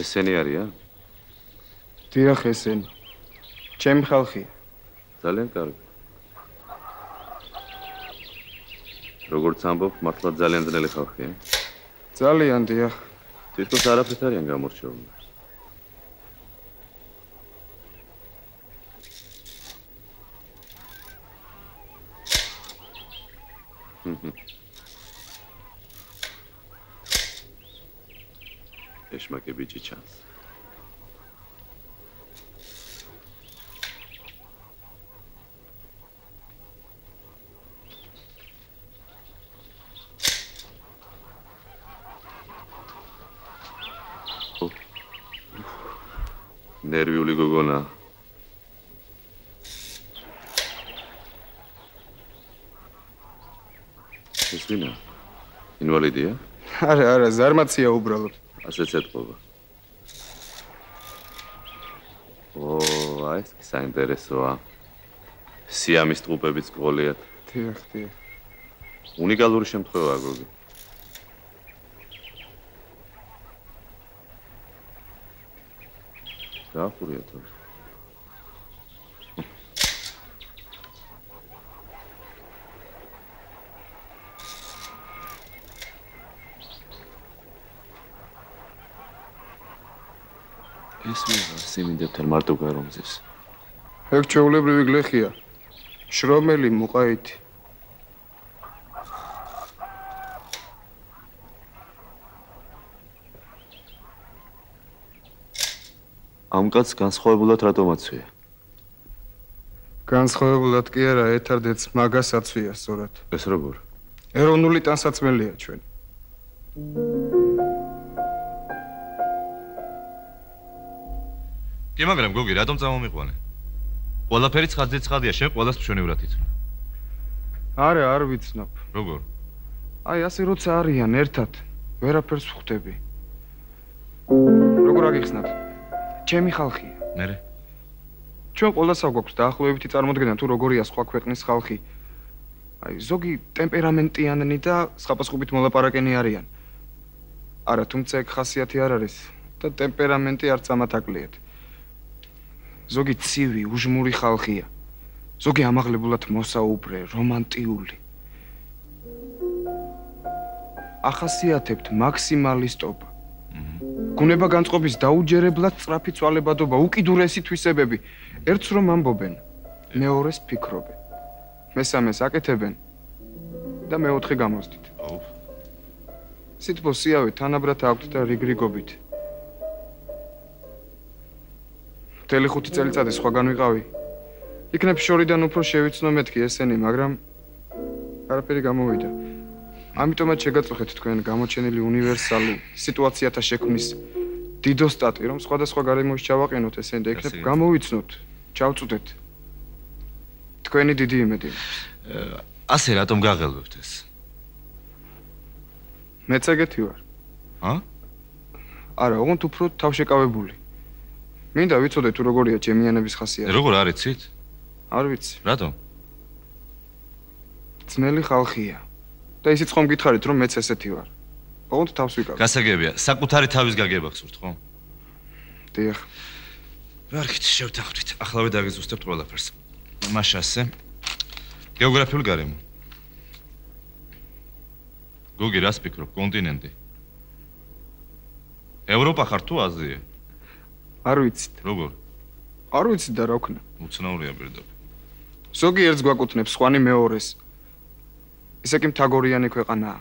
ესენი არიან? დიახ, ესენი. ჩემი ხალხი. ძალიან კარგი. როგორც ამბობ, მართლა ძალიან ძნელი ხალხია. ძალიან დიახ. თვითონ არაფერთ არიან გამორჩეული. ეშმაკე ბიჭი ჩანს. ნერვიული გოგონა. ეს ვინა? ინვალიდია? არა, ზარმაცია უბრალოდ. ასეც ეთყობა. ო, აი ეს საინტერესოა. სიამის ტყუპების ყოლიათ. დიახ, დიახ. უნიკალური შემთხვევაა, გოგი. დაახურიათ. ეს სიმინდებთან მარტო გარომზეს. ეგ ჩეულებრივი გლეხია. შრომელი მუყაითი. ამ კაცს განსხვავებულად რატომ აცვია? განსხვავებულად კი არა, ეთარდეც მაგას აცვია სწორად. ეს როგორ? ეროვნული ტანსაცმელია ჩვენ. კი, მაგრამ გოგი, რატომ წამომიყვანე? ყველაფერი ცხადზე ცხადია, შენ ყველას მშვენივრად იცნობ. არა, არ ვიცნობ. როგორ? აი, ასე როცა არიან ერთად, ვერაფერს ვხვდები. როგორ აგიხსნათ? ჩემი ხალხია. მე? ჩვენ ყოველსა გვაქვს დაახლოებითი წარმოდგენა თუ როგორია სხვა ქვეყნის ხალხი. აი, ზოგი ტემპერამენტიანნი და სხვადასხვით მოლაპარაკენი არიან. არა, თუმცა ეგ ხასიათი არ არის და ტემპერამენტი არც ამათ აკლიათ. ზოგი ცივი, უჟმური ხალხია. ზოგი ამაღლებულად მოსაუბრე, რომანტიული. ახასიათებთ მაქსიმალისტობა. გუნება განწყობის დაუჯერებლად სწრაფი ცვალებადობა, უკიდურესი თვისებები. ერთს რომ ამბობენ, მეორეს ფიქრობენ. მესამეს აკეთებენ და მეოთხე გამოსდით. ო. სიტყვოსიავე თანაბრად აქვთ და რიგრიგობით. მთელი ხუთი წელიწადი სხვაგან ვიყავი. იქნებ შორიდან უფრო შევიცნო მეთქი ესენი, მაგრამ არაფერი გამოვიდა. ამიტომაც შეგაწუხეთ თქვენ გამოჩენილი უნივერსალი სიტუაციათა შექმნის დიდო სტატი, რომ სხვადასხვა გარემოში ჩავაყენოთ ესენ და იქნებ გამოვიცნოთ, ჩავწუდეთ. თქვენი დიდი იმედი. ასე რატომ გაღელვებთ ეს? მეც ეგეთი ვარ. ჰა? არა, ოღონდ უფრო თავშეკავებული. მინდა ვიცოდე თუ როგორია ჩემიანების ხასიათი. როგორ არიცით? არ ვიცი. რატომ? ძნელი ხალხია. და ისიც ხომ გითხარით რომ მეც ესეთი ვარ. ოღონდ თავს ვიკავ. გასაგებია, საკუთარი თავის გაგება გსურთ, ხო? დიახ. ვარქით შევთანხმდით. ახლავე დაგეზუსტებთ ყველაფერს. მაშასე. გეოგრაფიული გარემო. გოგი რას ფიქრობ, კონტინენტი? ევროპა ხარ თუ აზია? არ ვიცით. როგორ? არ ვიცი და რა ვქნა. უცნაურია პირდაპირ. ზოგიერთს გვაკუთვნებს, ხვანი მეორეს. ისე კი მთაგორიანი ქვეყანაა.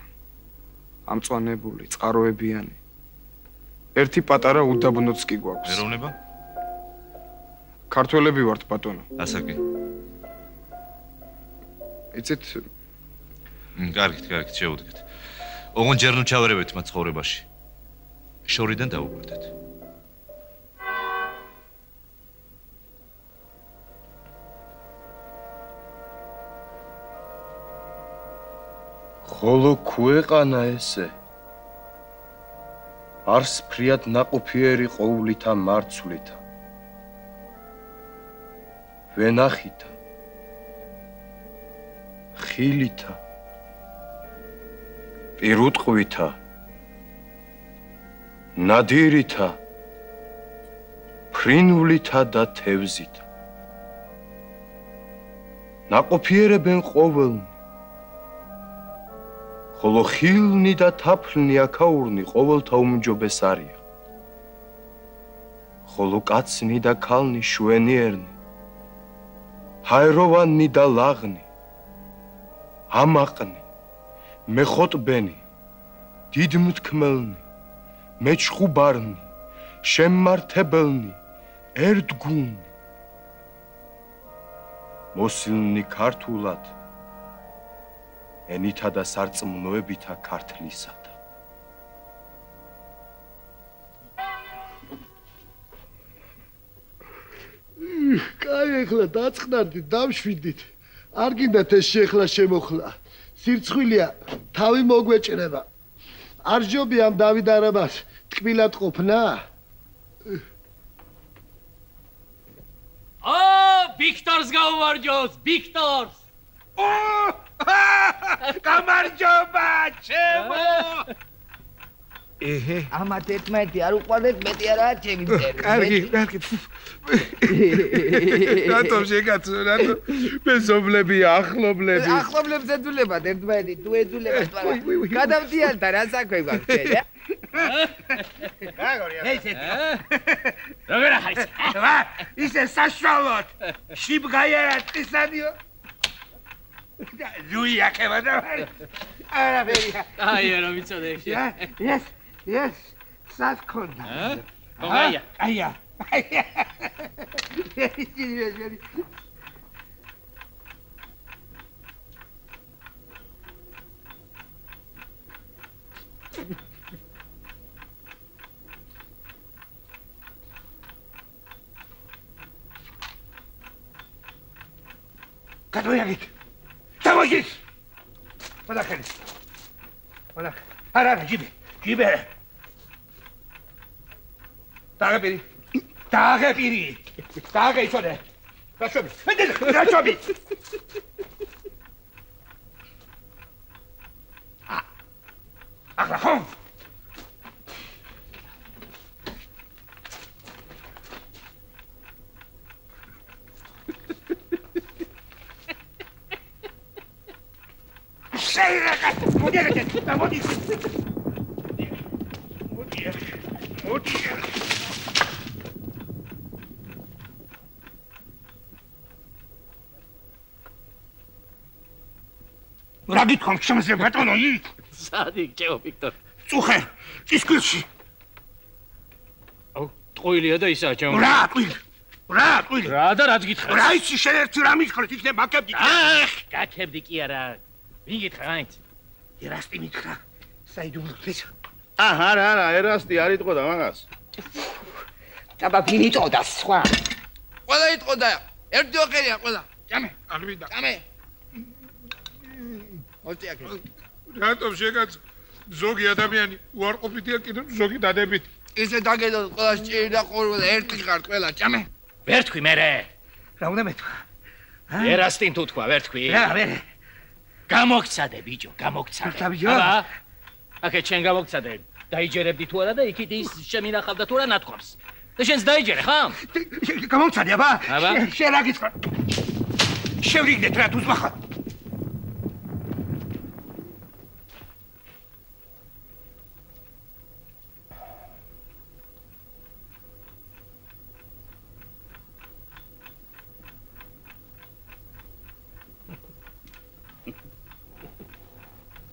ამწვანებული, წყაროებიანი. ერთი პატარა უდაბნოც კი გვაქვს. ეროვნება? ქართველები ვართ, ბატონო. ასაკი. იცით? კარგით, კარგით, შევუდგეთ. ოღონ ჯერ ნუ ჩავერევეთ მათ ცხოვრებაში. შორიდან დაუკვირდეთ. ხოლო ქვეყანა ესე. არს ფრიად ناყოფიერი ყოვლითა მარცვლითა. ვენახითა. ხილითა. პირუტყვითა. ნადირითა. ფრინულითა და თევზითა. ناყოფიერებენ ყოველმ ხოლო ხილნი და თაფლნი აქაურნი ყოველთა უმჯობეს არიან. ხოლო კაცნი და ქალნი შვენიერნი. ჰაეროვანი და ლაღნი. ამაყნი. მეხოტბენი. დიდმთქმელნი. მეჩხუბარნი. შემმართებელნი. ერთგუნი. მოსილნი ქართულად ენითა და სარწმუნოებითა ქართლისათა. კაი ახლა დაწყნარდით დამშვიდით არ გინდათ ეს შეხლა შემოხლა. სირცხვილია თავი მოგვეჭრება. არ ჯობი ამ დავით არაბას ტკბილად ყოფნა აა ვიქტორს გაუმარჯოს ვიქტორს გამარჯობა ჩემო ეჰე ამა 11 არ უყვარდეთ მეტი არაა ჩემი წერი კარგი კარგი რატომ შეგაცო რატომ მეზობლები ახლობლები ახლობლებს ეძულებათ ერთმანეთი თუ ეძულებათ მაგრამ გადავდიალთა რა საქმე გვაქვს შენ როგორ ახარის ვა ისე საშუალოდ შიბგაიერად ისანიო ზუი ახება და არაფერია აი რა ვიცოდე შე ეს ეს სად კონდა აია تماکیس! مداخلی مداخلی هر هر جیبه. جیبه. دقیقه بیری. دقیقه بیری. دقیقه ایشانه رشابی رشابی اخلاقون შეიძლება მოდიაგეთ და მოდი მოდი მოდი რა გითხომ შემზე ბატონო იქ სადიქ ჭეო ვიქტორ. წუხე ისკილში აუ ტყუილია და ისა ჭეო რა ტყვილი რა ტყვილი რა და რაც გითხრა რა იცი შენ ერთი რა მითხრეთ იქნებ მაკებდი ახ გაკებდი კი არა ვინ გითხრა აინც. ერასტი მითხრა. საიდუმლოს აჰა არა არა ერასტი არ იტყოდა მაგას. დაბა ვინ იწოდა სხვა? ყველა იტყოდა. ერთი ოქერია ყველა. ჭამე არ ვიდა ჭამე მოდი აქ. რატომ შეგაც ზოგი ადამიანი უარყოფითია კიდევ ზოგი დადებით? ისე დაგედო ყველა ჭირი და ყურვა ერთი ხარ ყველა ჭამე ვერ თქვი მე რა უნდა მეთქვა? ერასტინ თუ თქვა ვერ თქვი. რა მე გამოგცადე ბიჭო გამოგცადე. ბიჭო? აბა აკე ჩენ გამოგცადე. დაიჯერებდი თუ არა და იქით ის შემინახავდა თუ რა ნათქვამს. და შენს დაიჯერე ხამ? გამომცადე აბა? აბა? შენ რა გიცხარ შევრიგდეთ რა თუს მახა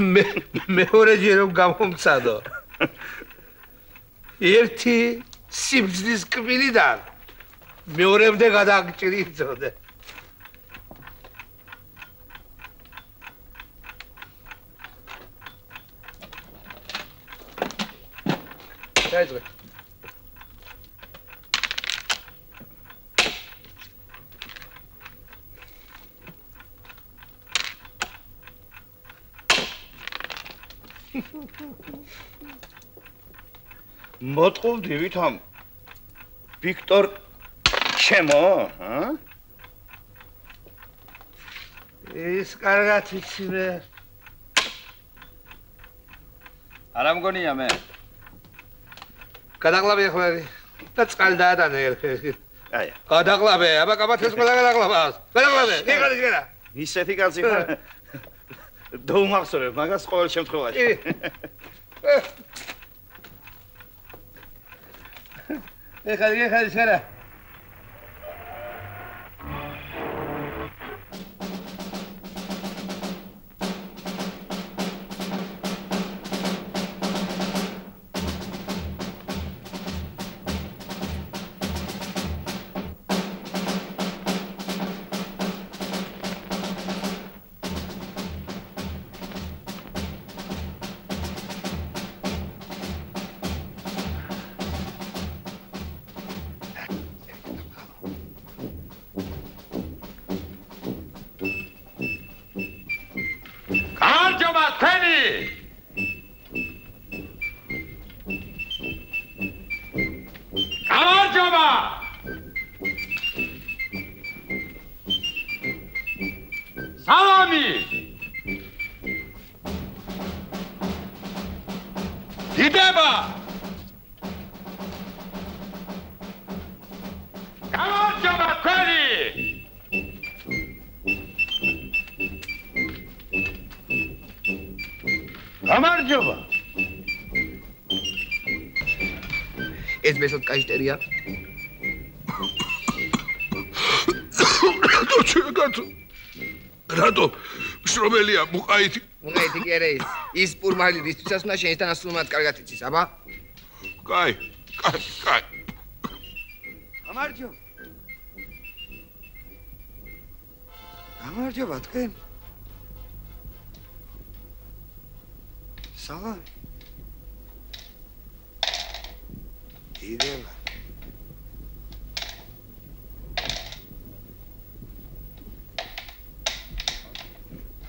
მე მეორე ჯერ რომ გამომცადო. ერთი სიმძლის კბილიდან მეორემდე გადაგჭრიძოდე დაიწყე მოტყუვდივით ამ ვიქტორ ჩემო, ჰა? ის კარგად იცინე. არა მგონია მე. გადაყლაბე ხვერი და წყალი დაადანე ერთ. აი. გადაყლაბე, აბა კაბათეს ყველა გადაყლაბას. გადაყლაბე, იღალი გერა. ისეთი კაცი ხარ. დაუმახსოვრებ მაგას ყოველ შემთხვევაში. Deja, deja de Sara. კაიშტერია. რატო შეგაცო? რატო? შრომელია მუყაითი. უნაიდი კი არა ის. ის პურმალი რისთვისაც უნდა შენთან ასულმაც კარგად იცის, აბა? კაი, კაი, კაი. გამარჯობა. გამარჯობა თქვენ. სალამი.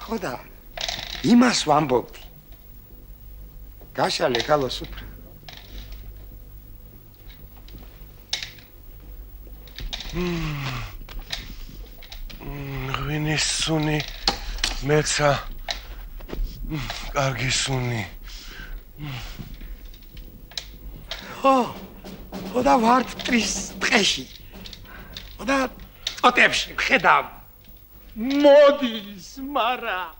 იდევა. ხოდა იმას ვამბობდი. გაშალე გალოს უფრო. ღვინის სუნი მეცა კარგი სუნი ხო. ხოდა ვართ ტრის ტყეში. ხოდა წოტებში ხედავ. მოდის, მარა.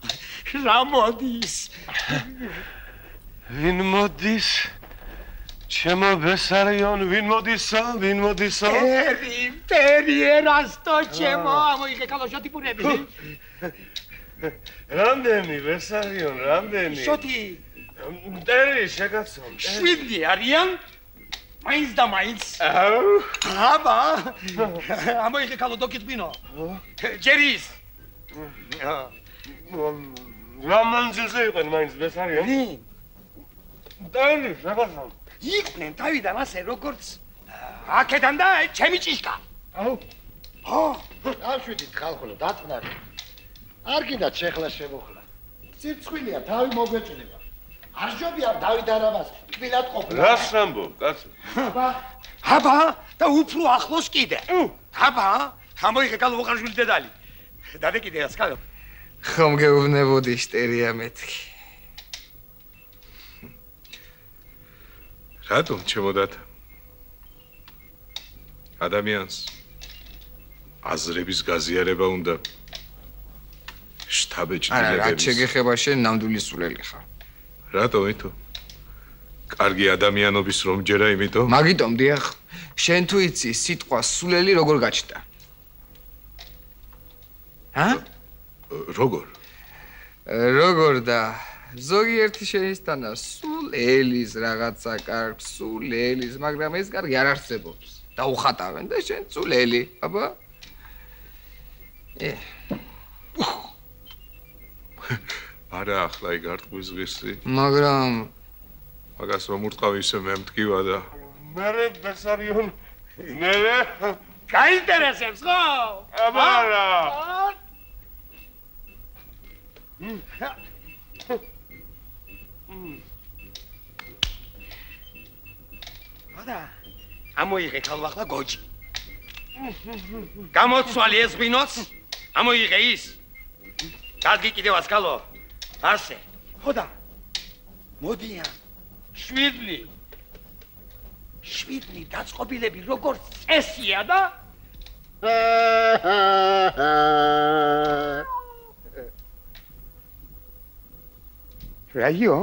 რა მოდის? ვინ მოდის ჩემო ბესარიონ ვინ მოდისო ვინ მოდისო პერი, პერი ერასტო ჩემო, ამოიღე კალოშოთი პურები. რამდენი ბესარიონ რამდენი შოთი, მტერი შეგაცო მტერი. შვიდი არიან? მაინც და მაინც. აბა. ამოიღე კალო დოკიტბინო. ჯერის. რა მანძილზე იყვნენ მაინც ბესარიონ ვინ? მტერი შეგაცო იყვნენ თავიდან ასე როგორც აქედან და ჩემი ჭიშკა. აუ ხო, დავშვიდით ხალხო, დაწნარი. არ გინდა შეხლა შემოხლა. ცირცხვილია, თავი მოგვეჭნება. არ ჯობია დავით არაბას კბილად ყოფნა. რას ამბობ კაცო აბა, აბა და უფრო ახლოს კიდე. აბა, ამოიღე კალო უყარშვილი დედალი. კიდე რას კალო. ხომ გეუბნებოდი შტერია მეთქი. რატომ ჩემოდათ? ადამიანს აზრების გაზიარება უნდა არა, რა შთაბეჭდილებების. შეგეხება შენ ნამდვილი სულელი ხარ. რატო ეთო? კარგი ადამიანობის რომ ჯერა იმიტომ? მაგიტომ დიახ, შენ თუ იცი სიტყვა სულელი როგორ გაჩნდა? ა? როგორ? როგორ და ზოგიერთი შეისტანა სულ ელის რაღაცა კარგს, სულ ელის, მაგრამ ეს კარგი არ არსებობს. და უხატავენ და შენ სულ ელი, აბა. ე. არა, ახლა ეგ არტყვის ღირსი. მაგრამ მაგას რომ ურტყავ ისე მე მткиვა და მერე ბესარიონ მერე გაინტერესებს ხო? აბა რა. არა, ამოიღე ქალვახლა გოჯი. გამოცვალე ეს ღვინოს, ამოიღე ის. დადგი კიდევაც კალო. ასე. ხოდა. მოდია. შვიდლი. შვიდლი დაწყობილები როგორც წესია და აა რაიო?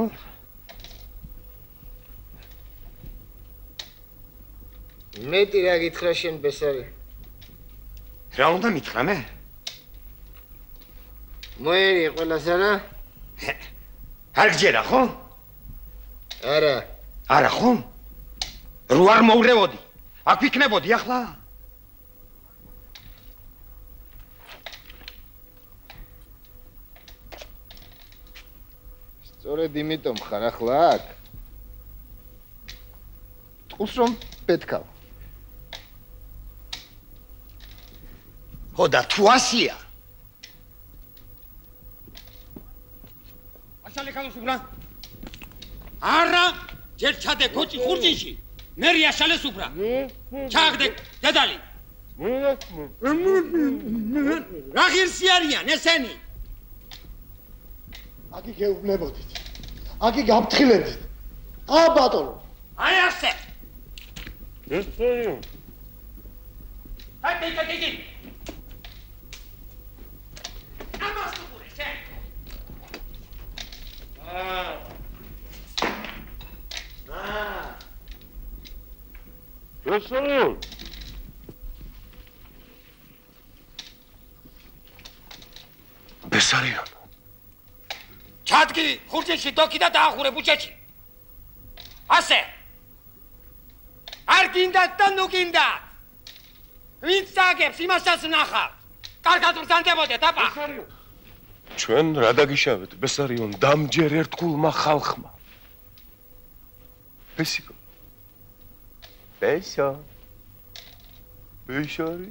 მეტი რა გითხრა შენ ბესარი? რა უნდა მითხრა მე? მოერი ყველასა რა? არ გჯერა ხო? არა. არა ხო? რო არ მოვრევოდი. აქ ვიქნებოდი ახლა? სწორედ იმიტომ ხარ ახლა აქ. ტყუს რომ პეთქავ. ხო და თუ ასია? აშალე ქალოს უბრა. არა, ჯერ ჩადე გოჭი ხურჯინში. მერი აშალეს უბრა. ჩაგდე დედალი. რა ღირსი არიან ესენი? აგი გეუბნებოდით. აგი გაფრთხილებდით. ა ბატონო. აი ასე. ესენი. აი დედა დედა. ამას უყურე შენ. აა. აა. ესენი. ბესარიო. ჩადგი ხურჯინში დოკი და დაახურე ბუჩეჩი. ასე. არ გინდა და ნუ გინდა. ვინც აგებს იმასაც ნახავ. კარგად ვზანდებოდეთ აპა. ჩვენ რა დაგიშავეთ ბესარიონ დამჯერ ერთგულმა ხალხმა. ბესიკო. ბესო. ბესარი.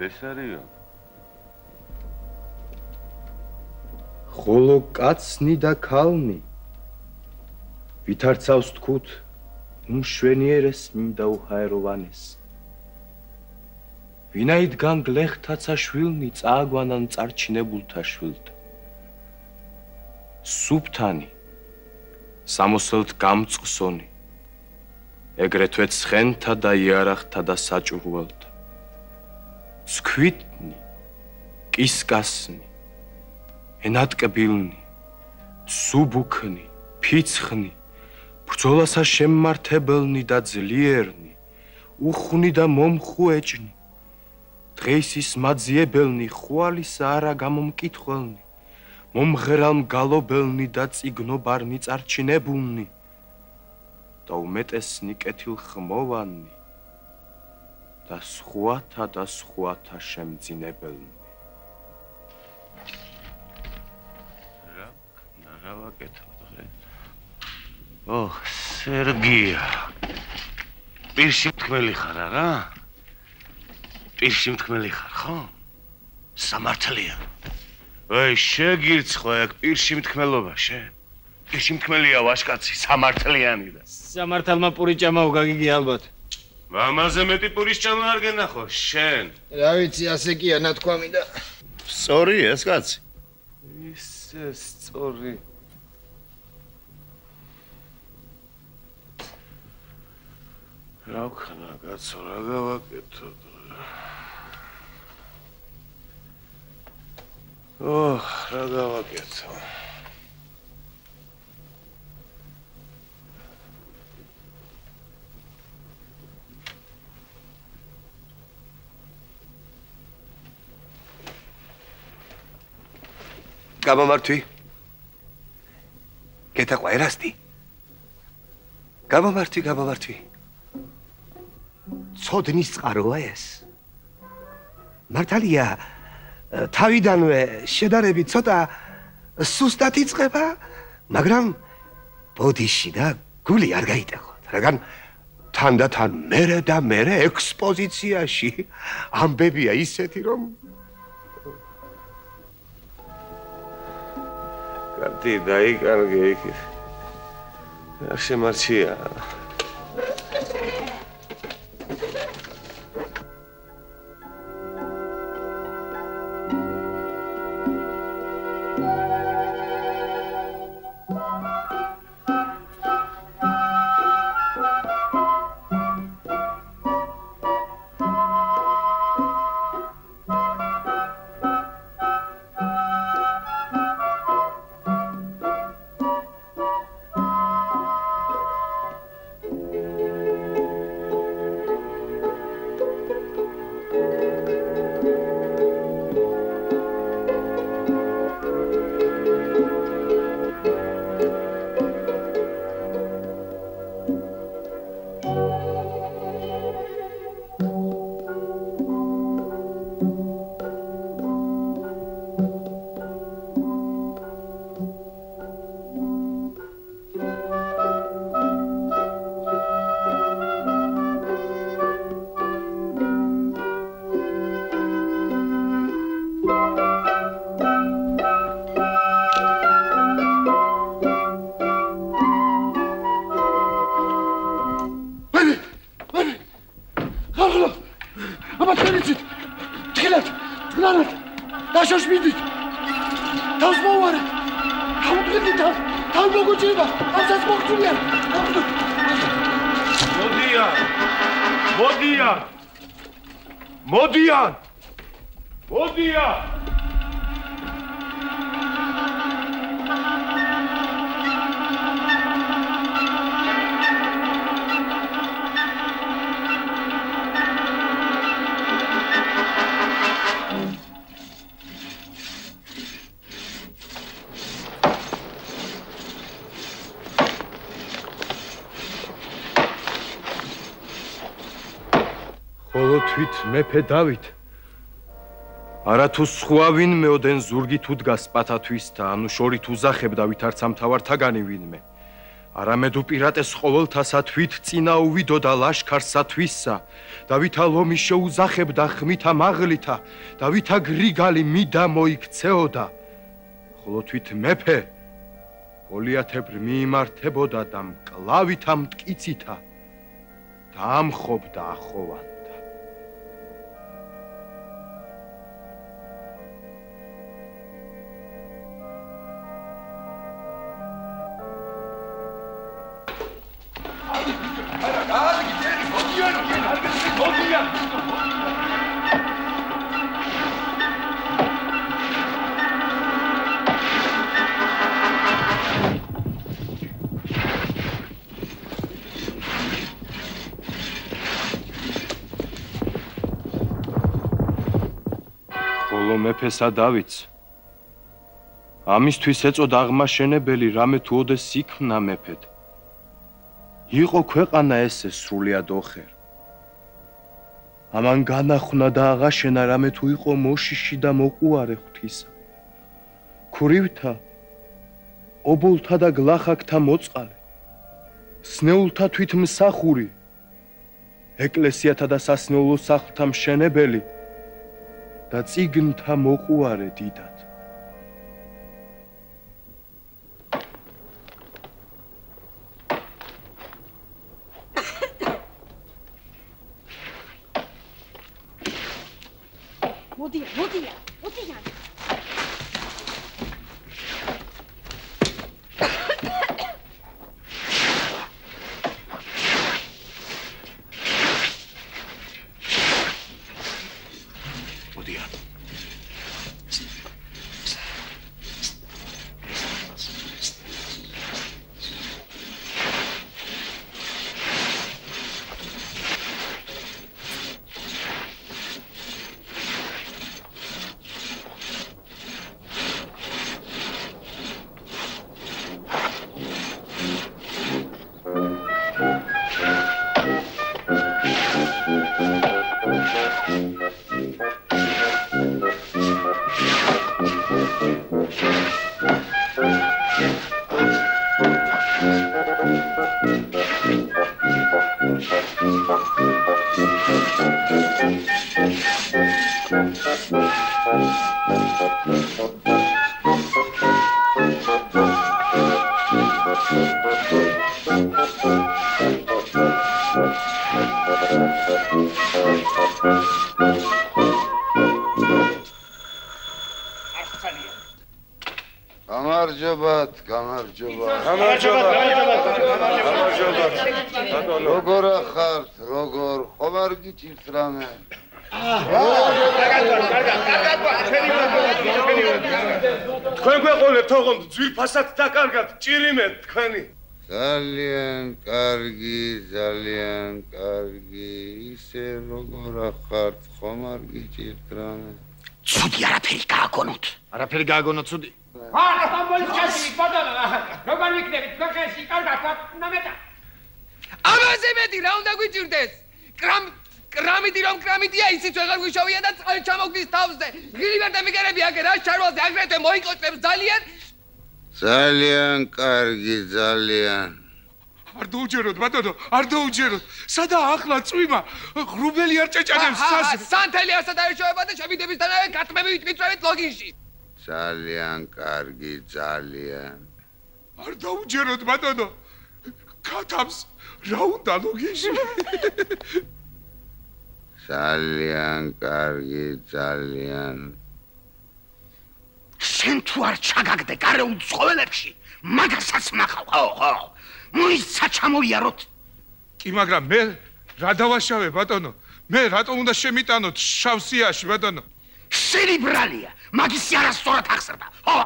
ბესარიო. ხოლო კაცნი და ქალნი ვითარცავს თქუთ უმშვენიერეს მინდა უჰაეროვანეს ვინაიდან გლეხთაცა შვილნი წააგვანან წარჩინებულთა შვილთ სუბთანი სამოსელთ გამწყსონი ეგრეთვე ცხენთა და იარაღთა და საჭურველთ სქვიტნი კისკასნი ენატკბილნი სუბუქნი ფიცხნი ბრძოლასა შემმართებელნი და ძლიერნი უხვნი და მომხუეჭნი დღეისის მაძიებელნი ხვალის არა გამომკითხველნი მომღერალ მგალობელნი და ციგნობარნი წარჩინებულნი და უმეტესნი კეთილხმოვანი და სხვათა და სხვათა შემძინებელნი რა ვაკეთებ დღე? ოჰ, სერგია. პირში მთქმელი ხარ არა? პირში მთქმელი ხარ, ხო? სამართლია. აი, შეგირცხო აქ პირში მთქმელობა შენ. პირში მთქმელია ვაშკაცი, სამართლიანი და. სამართალმა პურიჭამა უგაგიგი ალბათ. მამაზე მეტი პურისჭამა არ გენახო, შენ. რა ვიცი, ასე კია ნათქვამი და სწორი ეს კაცი. ისე სწორი. რა ვქნა კაცო რა გავაკეთო ოჰ რა გავაკეთო გამომართვი გეთაყვა ერასტი გამომართვი გამომართვი ცოდნის წყაროა ეს. მართალია თავიდანვე შედარებით ცოტა სუსტად იწყება მაგრამ ბოდიში და გული არ გაიტეხოთ რადგან თანდათან მერე და მერე ექსპოზიციაში ამბებია ისეთი რომ კარტი დაიკარგე იქ. არ შემარჩია. მოდიან მოდიან მოდიან მოდიან თვით მეფე დავით. არათუ სხვა ვინმე ოდენ ზურგი თუ დგას პათათვის და ანუ შორით უზახებდა ვითარცა მთავართაგანი ვინმე. არამედ უპირატეს ყოველთასა თვით წინა უვიდო და ლაშქარსა თვისსა და ვითა ლომი შეუზახებდა ხმითა მაღლითა და ვითა გრიგალი მიდა მოიქცეოდა. ხოლო თვით მეფე გოლიათებრ მიიმართებოდა და მკლავითა მტკიცითა დაამხობდა ახოვან მეფესა დავითს ამისთვის ეწოდა აღმაშენებელი რამე თუ ოდეს იქნა მეფედ. იყო ქვეყანა ესე სრულიად ოხერ. ამან განახნა და აღაშენა რამე თუ იყო მოშიში და მოყუარე ღვთისა ქურივთა ობოლთა და გლახაკთა მოწყალე. სნეულთა თვით მსახური ეკლესიათა და სასნეულო სახლთა მშენებელი და ციგნთა მოყუარე დიდად კარგად ჭირიმეთ თქვენი. ძალიან კარგი, ძალიან კარგი. ისე როგორ ახართ, ხომ არ გიჭირთ რამე? ცუდი არაფერი გააგონოთ. არაფერი გააგონოთ ცუდი. აა, სტამბოლის ჩასი, ბატონო. როგორ ვიქნებით თქვენში კარგად ნამეტა. ამაზე მეტი რა უნდა გვიჭირდეს? კრამ კრამიდი რომ კრამიდია ისიც ვეღარ გვიშოვია და წყალი ჩამოგდის თავზე. ღილივერ და მიგერები აქ რა შარვალზე აგრეთვე მოიკოჭებს ძალიან. ძალიან კარგი, ძალიან. არ დაუჯეროთ ბატონო, არ დაუჯეროთ. სადაა ახლა წვიმა? ღრუბელი არ ჭეჭადებს აა, სანთელი ასად არიშოვება და შემიდებისთანავე გატმებით მიწვევით ლოგინში. ძალიან კარგი, ძალიან. არ დაუჯეროთ ბატონო. ქათამს რა უნდა ლოგინში? ძალიან კარგი, ძალიან. შენ თუ არ ჩაგაგდე გარეულ ცხოველებში, მაგასაც ნახავ, ხო, ხო. მოიცა ჩამოიაროთ. კი, მაგრამ მე რა დავაშავე ბატონო? მე რატომ უნდა შემიტანოთ შავსიაში ბატონო? შენი ბრალია, მაგისი არასწორად ახსრდა. ხო.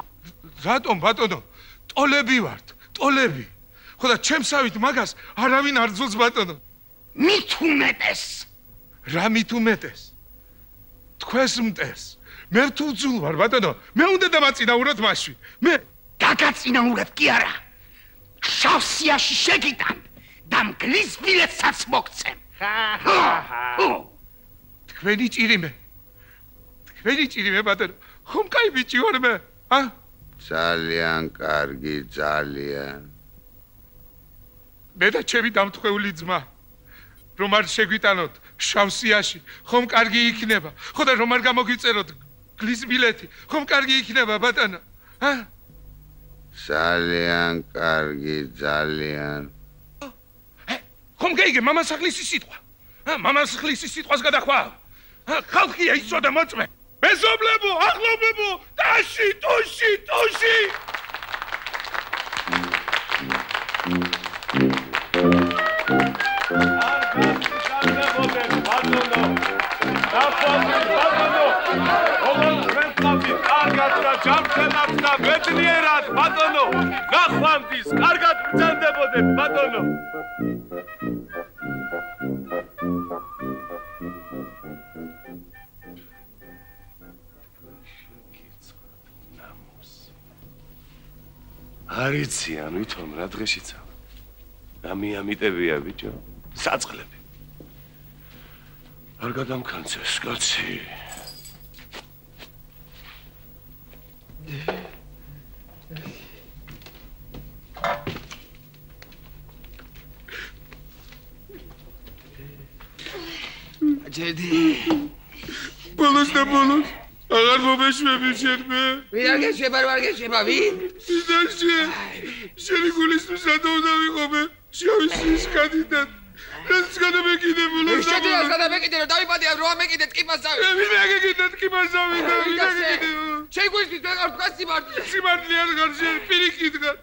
რატომ ბატონო? ტოლები ვართ, ტოლები. ხო და ჩემსავით მაგას არავინ არ ძულს ბატონო. მით უმეტეს. რა მით უმეტეს? თქვენს მტეს. მე თუ ძულ ვარ ბატონო, მე უნდა დამაწინაუროთ მასში. მე გაგაწინაურებ კი არა. შავსიაში შეგიტან და მგლის ბილეთსაც მოგცემ. თქვენი ჭირიმე. თქვენი ჭირიმე ბატონო. ხომ кай ბიჭი ვარ მე? ა? ძალიან კარგი, ძალიან. მე და ჩემი დამთხეული ძმა რომ არ შეგვიტანოთ შავსიაში, ხომ კარგი იქნება. ხო და რომ არ გამოგიწეროთ გლის ბილეთი, ხომ კარგი იქნება ბატონო? ა? ძალიან კარგი, ძალიან. ხომ გაიგე მამასახლის სიტყვა? ა მამასახლის სიტყვას გადახვა? ა ხალხია იცოდა მოწმე. მეზობლებო, ახლობლებო, დაში, ტუში, ტუში. ჯამთენად და ბედნიერად ბატონო ნახვამდის კარგად ბრძანდებოდეთ ბატონო. არიცი ან ვითომ რა დღეშიცა რა მიამიტებია ბიჭო. საწყლები. არ გადამქანცეს კაცი ჯედი ბოლოს და ბოლოს აღარ მომეშვები შენ მე ვინ არ გეშება რა არ გეშება ვინ? ვიდაში შენი გულისთვის რა უნდა ვიყო მე შავისის კანდიდატ ეს გადამეკიდებულა შედი ეს გადამეკიდე დაიბადე რომ ამეკიდე ტკიპასავი ვინ მეკიდე ტკიპასავი და ვინ მეკიდე შეგვისთვის ვეღარ თქვა სიმართლე სიმართლე არ გარ შენ პირიქით გარ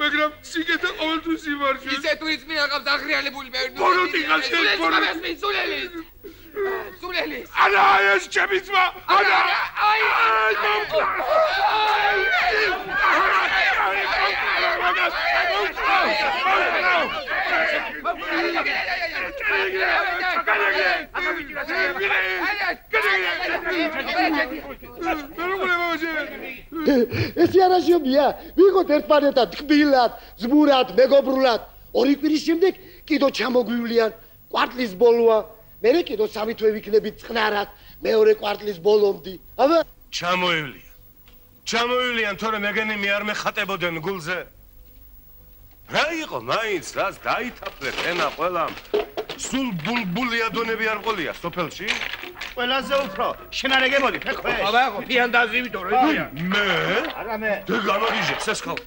მაგრამ სიკეთე ყოველთვის სიმართლე ისე ტურიზმი აღავს აღრიალებული მე ბოროტი გარ შენ ბოროტი სულელი სულელი არა ეს ჩემი ძმა არა აი. ეს არაშობია ვიღოთ ერთმანეთად თბილად ზმურად მეგობრულად. ორი კვირის შემდეგ კიდო ჩამოგვივლიან კვარტლის ბოლოა მე კიდო სამი თვე ვიქნებით წყნარად მეორე კვარტლის ბოლომდე აბა ჩამოივლიან ჩამოივლიან თორე მეგენი მე არ მეხატებოდნენ გულზე. რა იყო მაინც რას დაითაფლეთ ენა ყველამ? სულ ბულბული ადონები არ ყოლია სოფელში? ყველაზე უფრო შენ არ ეგებოდი ფექვე აბა ხო ფიან დაზივიდო რა მე? არა მე. და გამარიჟე ეს ხალ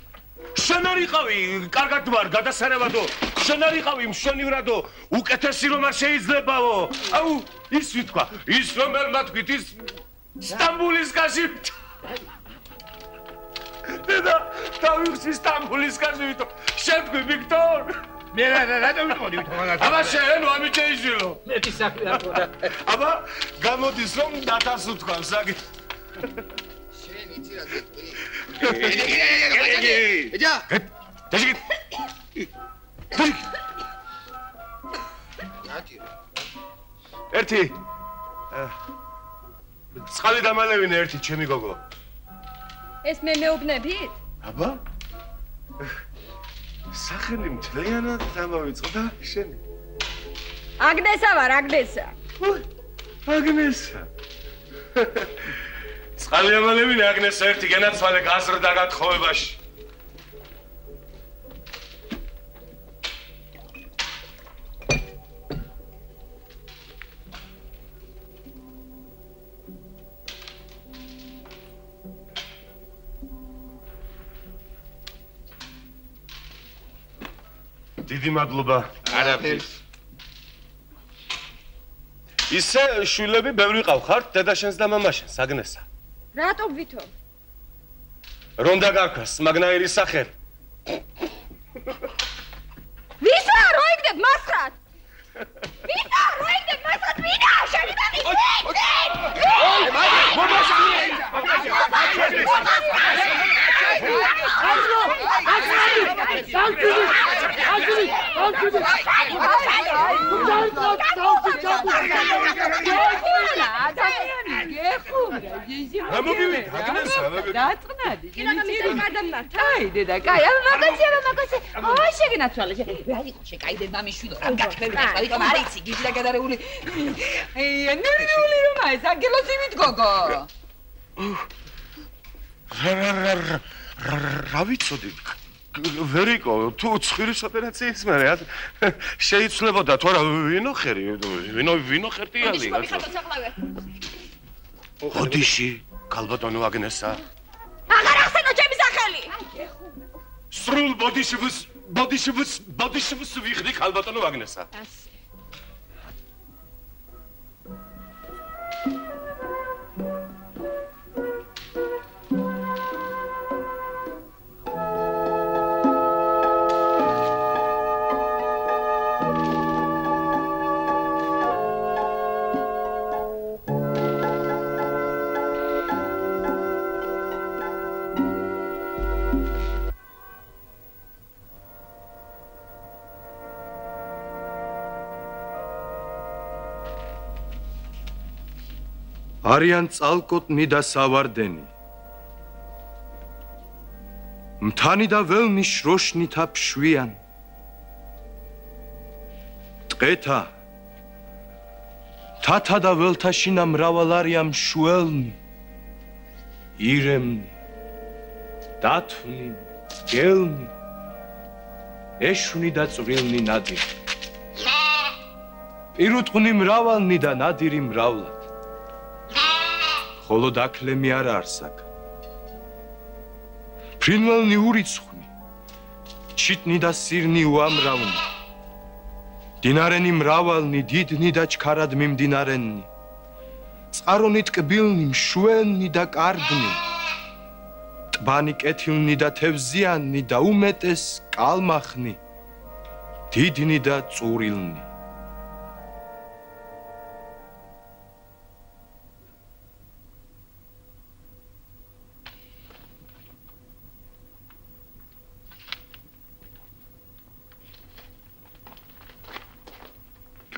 შენ არ იყავი კარგად ვარ გადასარევადო. შენ არიყავი მშვენივრადო უკეთესი რომ არ შეიძლებაო აუ ის ვიტყვა ის რომ ვერ მათქვით ის სტამბულის კაში დედა დავიხსი სტამბულის კაში ვიტო. შენ თქვი ვიქტორ. მე რა რა რატომ ვიტყოდი ვითომ აბა შენ ვამი შეიძლება მე თისაკლი არ ხოდა აბა გამოდის რომ დათას უთქვამ საგი შენ იცი რა ეჯა დაჟიგ ერთი წყალი დამალევინე ერთი ჩემი გოგო ეს მე მეუბნებით? აბა სახელი მთლიანად დამავიწყო და შენ აგნესა ვარ, აგნესა. აგნესა წყალი ამალევინე აგნესა ერთი გენაცვალე გაზრდა გათხოვებაში დიდი მადლობა არაფერს. ისე შვილები ბევრი ყავხართ დედაშენს და მამაშენს აგნესა რატომ ვითომ? რომ დაგარქვას მაგნაირის სახელი ვისა რო იგდებ მასრად? ვისა რო იგდებ მასრად? ვინა შენი მამის დაწყნადი გინაცილი გადამნართ აი დედა კაი აბა მაგაცი აბა მაგაცი აი შეგინაცვალე რა იყო შეკაიდე მამიშვილო რა გაქრები რა იყო? არ იცი გიჟდა გადარეული. აი ნურნული რომ აი საგელოს იმით გოგო. რა ვიცოდი? ვერიკო თუ ცხვირის ოპერაციის მერე შეიცვლებოდა თუ არა ვინო ხერი ვინო ვინო ხერტიანი ოდიში კალბატონო აგნესა. აღარ ახსენო ჩემი სახელი! სრულ ბოდიშევს ბოდიშევს ბოდიშევს ვიხდი კალბატონო აგნესა არიან წალკოტნი და სავარდენი. მთანი და ველნი შროშნითა ფშვიან ტყეთა თათა და ველთა შინა მრავალ არიან შუელნი. ირემნი დათვნი გელნი ეშვნი და წვრილნი ნადირი. პირუტყნი მრავალნი და ნადირი მრავლად ხოლო დაქლემი არ არსაკ. ფრინველნი ურიცხვნი. ჩიტნი და სირნი უამრავნი. დინარენი მრავალნი, დიდნი და ჩქარად მიმდინარენნი. წყარონი ტკბილნი, მშვენნი და კარგნი. ტბანი კეთილნი და თევზიანი და უმეტეს კალმახნი. დიდნი და წურილნი.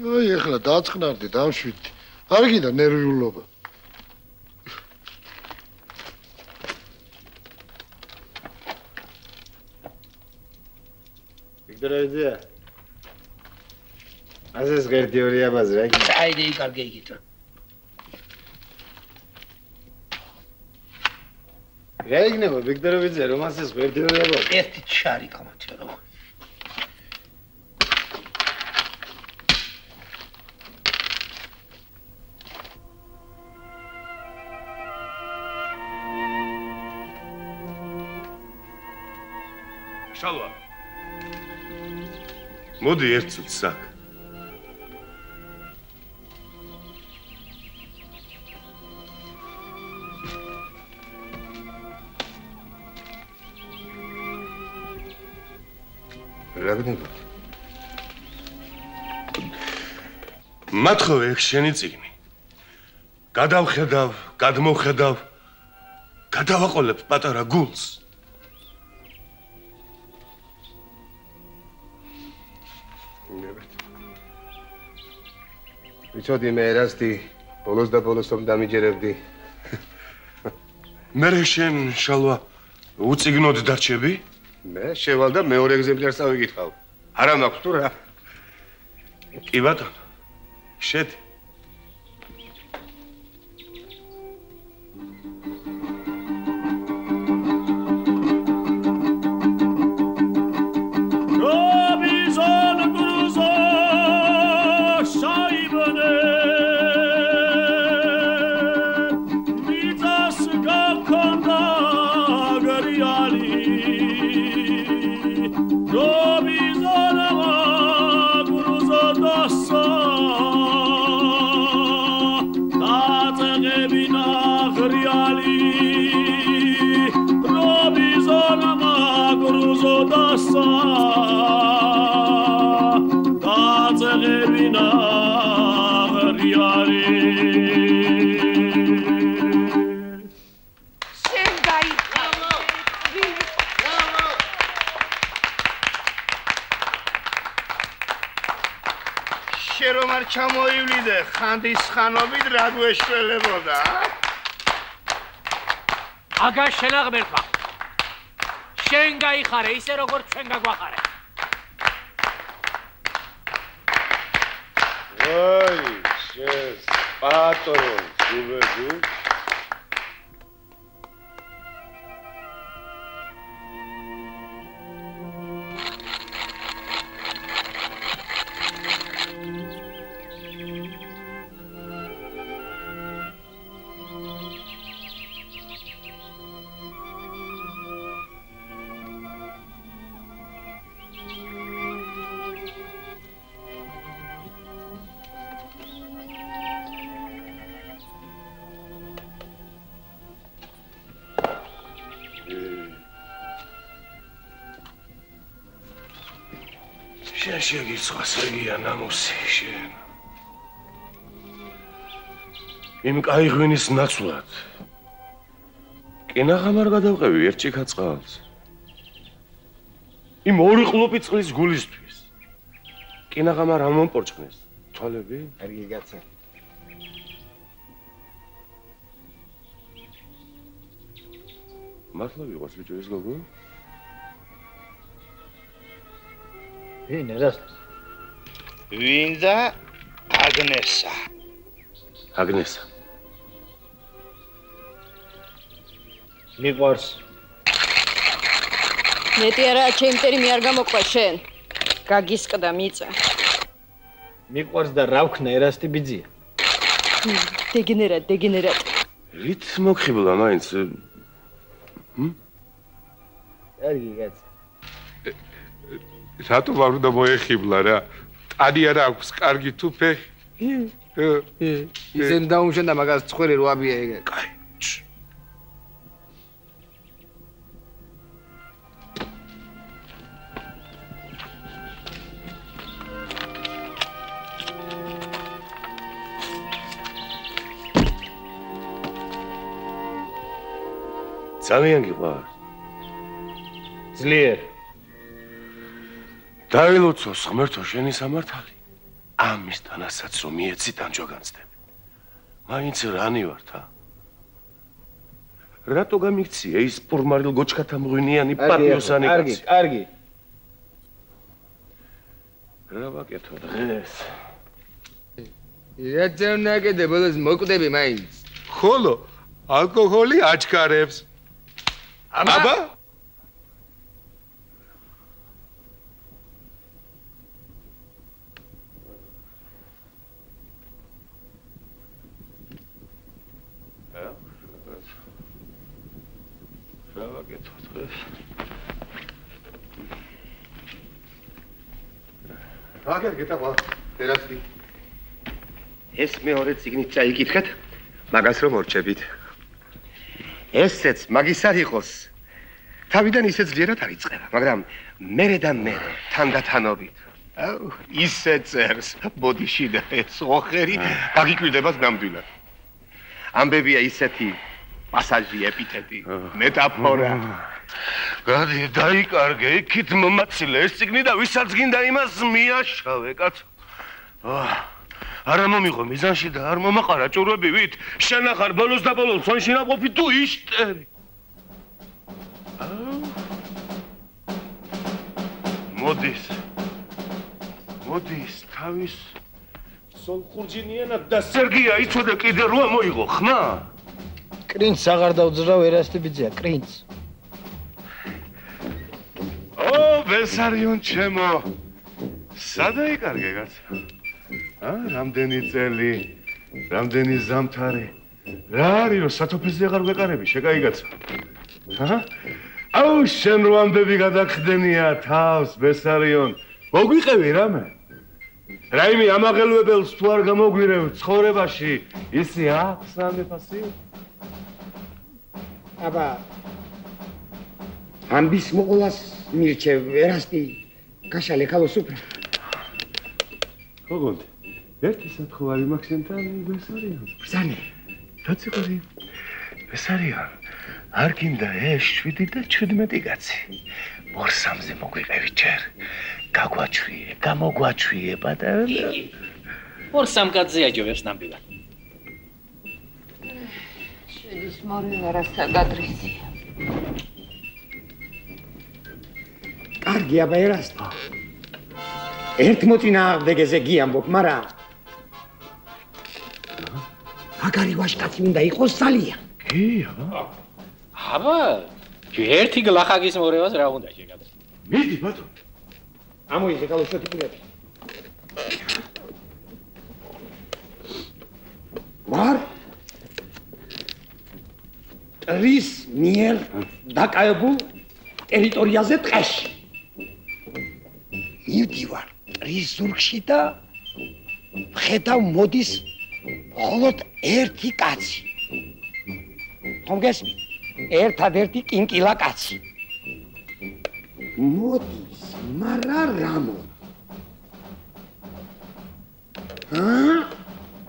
აი ახლა დაწყნარდი დამშვიდი. არ გინდა ნერვიულობა. ვიქტორაიძე. ასეს ღერდი ორი აბაზე რა გინდა? აიდე იკარგე იგით. რა იქნება ვიქტორაიძე რომ ასეს ღერდი ორი აბაზე? ერთი ჩარი კამათია მოდი ერთ წუთს აქ. რა გდება? მათხოვე ეგ შენი წიგნი. გადავხედავ, გადმოხედავ. გადავაყოლებ პატარა გულს. ვიცოდი მე რასდი ბოლოს და ბოლოს რომ დამიჯერებდი. მე შენ შალვა უციგნოდ დარჩები? მე შევალ და მეორე ეგზემპლარს წავიკითხავ. არა მაქვს თუ რა. კი ბატონო. შედი. ხანდის ხანობით რა გვეშველებოდა? აგა შენ აღმერთვა შენ გაიხარე ისე როგორც ჩვენ გაგვახარე შენ შეგირცხვა სერგია ნამუსი შენ. იმ კაი ღვინის ნაცვლად. კინაღამ არ გადავყევი ერთ ჭიქა წყალს იმ ორი ყლუპი წყლის გულისთვის. კინაღამ არ ამომპორჭყნეს თვალები. კარგი კაცო მართლა ვიყავს ბიჭო ეს გოგო ვინ ეს? ვინ და აგნესა აგნესა მიყვარს მეტი არა ჩემ ტერი მე არ გამოყვა შენ. გაგისყდა მიწა. მიყვარს და რა ვქნა ერასტი ბიძია დეგენერატ, დეგენერატ. რით მოგხიბლა მაინც ჰმ კარგი კაცი რატომ არ უნდა მოეხიბლა რა? ტანი არა აქვს კარგი თუ ფეხი? ისენ დაუმშენდა მაგას ცხვირი როაბია ეგ. კაი. ძალიან გიყვარს. ძლიერ დაილოცოს ღმერთო შენი სამართალი. ამის თანასაც რომ მიეცი თანჯოგანცდები. მაინც რანი ვარ თა? რატო გამიქციე ის პორმარილ გოჩქათა მღვინიანი პატიოსანი კარგი კაცი? კარგი რა ვაკეთო დღეს? კიდე ბოლოს მოკვდები მაინც. ხოლო ალკოჰოლი აჩქარებს. აბა? რა ვაკეთო დღეს? აგერ გეტყვა ტერასი ეს მეორე ციგნით წაიკითხეთ მაგას რომ ორჩებით ესეც მაგის არ იყოს. თავიდან ისე ძლიერად არ იწყება მაგრამ მერე და მერე თანდათანობით. აუ ისე წერს ბოდიში და ეს ოხერი გაგიკვირდება ნამდვილად. ამბებია ისეთი პასაჟი ეპიტეტი მეტაფორა. გადი დაიკარგე იქით მომაცილე. ეს ციგნი და ვისაც გინდა იმას მიაშავე კაცო. აა არა მომიღო მიზანში და არ მომაყარა ჭურვებივით შენახარ ბოლოს და ბოლოს სონში ნაყოფი თუ იშტერი? მოდის. მოდის თავის სოლხურჯინიანად და სერგია იცოდა კიდე როა მოიღო ხმა? კრინც აღარ დავძრავ ერასტიბიძეა კრინც. ო ბესარიონ ჩემო. სადაიკარგე კაცო ა რამდენი წელი რამდენი ზამთარი. რა არისო სათოფეზე აღარ ვეყარები შეკაიგაცა ჰა? აუ შენ რო ამბები გადახდენია თავს ბესარიონ. მოგვიყევი რამე. რაიმე ამაღელვებელს თუ არ გამოგვირევ ცხოვრებაში. ისი აქვს რამე ფასი? აბა ამბის მოყოლას მირჩევ ერასტი კაშალე ქალოს უფრო ოღონდ ერთი საფხვარი მაქსენთან ბესარიონ ბრძანე დაწიყვი ბესარიონ არ გინდა ეს 7 და 17 კაცი. ორსამზე მოგვიყევი ჯერ. გაგვაჩვიე გამოგვაჩვიე პატარა ორსამ კაცზე აჯობებს ნამდვილად. შედის მორევარასა გადრისია კარგი აბა ერასტო. ერთ მოწინააღმდეგეზე გიამბობ მაგრამ მაგარი ვაშკაცი უნდა იყოს სალია. კი, აბა. აბა, ერთი გლახაგის მორევას რა უნდა შეგადო? მიდი, ბატონო. ამოიღე კალოშოთი პილები. ვარ რის მიერ დაკავებულ ტერიტორიაზე ტყეში. მივდივარ რის ზურგში და ხედავ მოდის მხოლოდ ერთი კაცი. ხომ გესმით? ერთადერთი კინკილა კაცი. მოდის, მარა რამო. ა?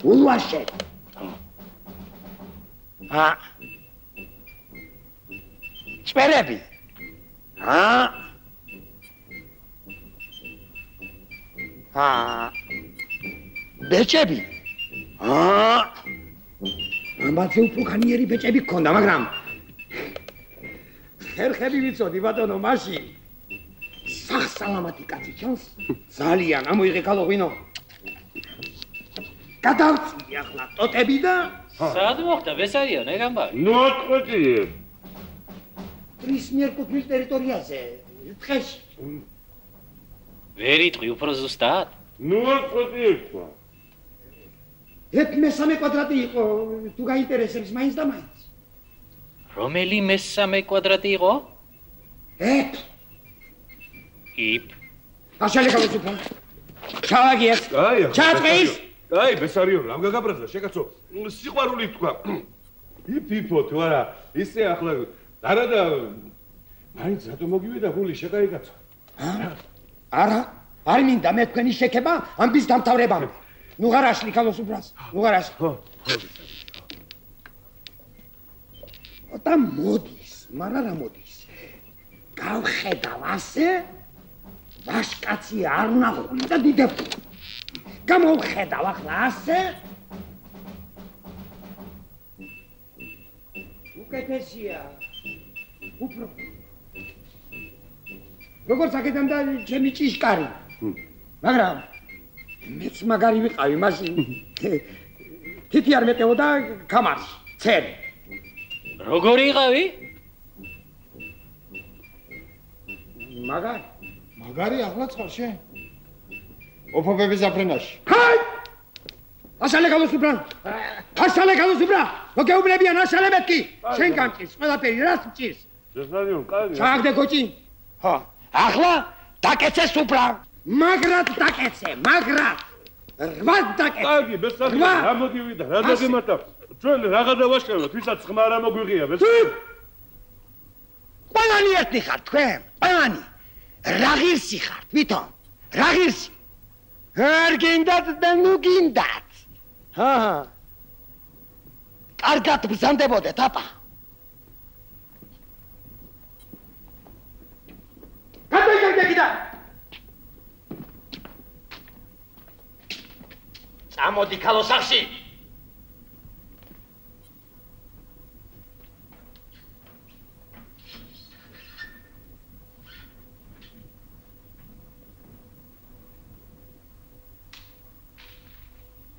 ულვაშე. ა? წერები. ა? ა? ბეჭები. აა ამბაცე უფრო განიერი ბეჭები გქონდა, მაგრამ ხერხები ვიცოდი ბატონო, მაშინ სახსალამათი კაცი ჩანს. ძალიან ამოიღე კალოღვინო. გადავწი ახლა ტოტები და სად მოხდა ბესარიონ, ეგ ამბავი? ნუ ატყვეთი. ტრის მიერ კუთვნილ ტერიტორიაზე, ტყეში. ვერ იტყვი უფრო ზუსტად? ნუ ატყვეთი ერთმა. მესამე კვადრატი იყო თუ გაინტერესებს მაინც და მაინც? რომელი მესამე კვადრატი იყო? ერთ იპ აშალე გავუწუქა ჩავაგიეს აი ჩაწყის აი ბესარიო რამ გაგაბრაზა შეკაცო სიყვარული თქვა. იპ იპო თუ არა ისე ახლა არა და მაინც რატომ მოგივიდა გული შეკაიგაცო არა? არ მინდა მე თქვენი შექება ამბის დამთავრებამდე Ну гараж ликало супрас. Ну гараж. ხო, ხო. ოტა მოდის, მარა რა მოდის. გავხედავ ასე ვაშკაცი არ ნახული და დიდებული. გამოვხედავ ახლა ასე. უკეთესია. უფრო. როგორც აქედან და ჩემი ჭიშკარი. მაგრამ მეც მაგარი ვიყავი მაშინ. თითი არ მეტეოდა კამარში ცენ როგორი იყავი? მაგარი. მაგარი ახლა წყალში ოფოფების აფრენაში ჰაი! აშალე გავუსუბრა აშალე გავუსუბრა მოგეუბნებიან აშალე მეთქი! შენ გამჭირს ყველაფერი რას მჭირს? შესაძლოა კარგი. ჩაგდე კოჭი? ხო ახლა დაკეცე სუბრა მაგრად დაკეცე, მაგრად. რვად დაკეცე. კარგი, ბესადი, რვა. რა მოდივიდა, რა დაგემართა? ჩვენ რაღა დავაშკეროთ, ვისაც ხმა რა მოგვიღია, ბეს. ყველანი ერთი ხარ თქვენ, ყველანი. რა ღირსი ხარ, თვითონ. რა ღირსი. არ გინდათ და ნუ გინდათ. ჰა. კარგად ბზანდებოდეთ, აპა. გადაიგე კიდე. წამოდი ქალოსახში.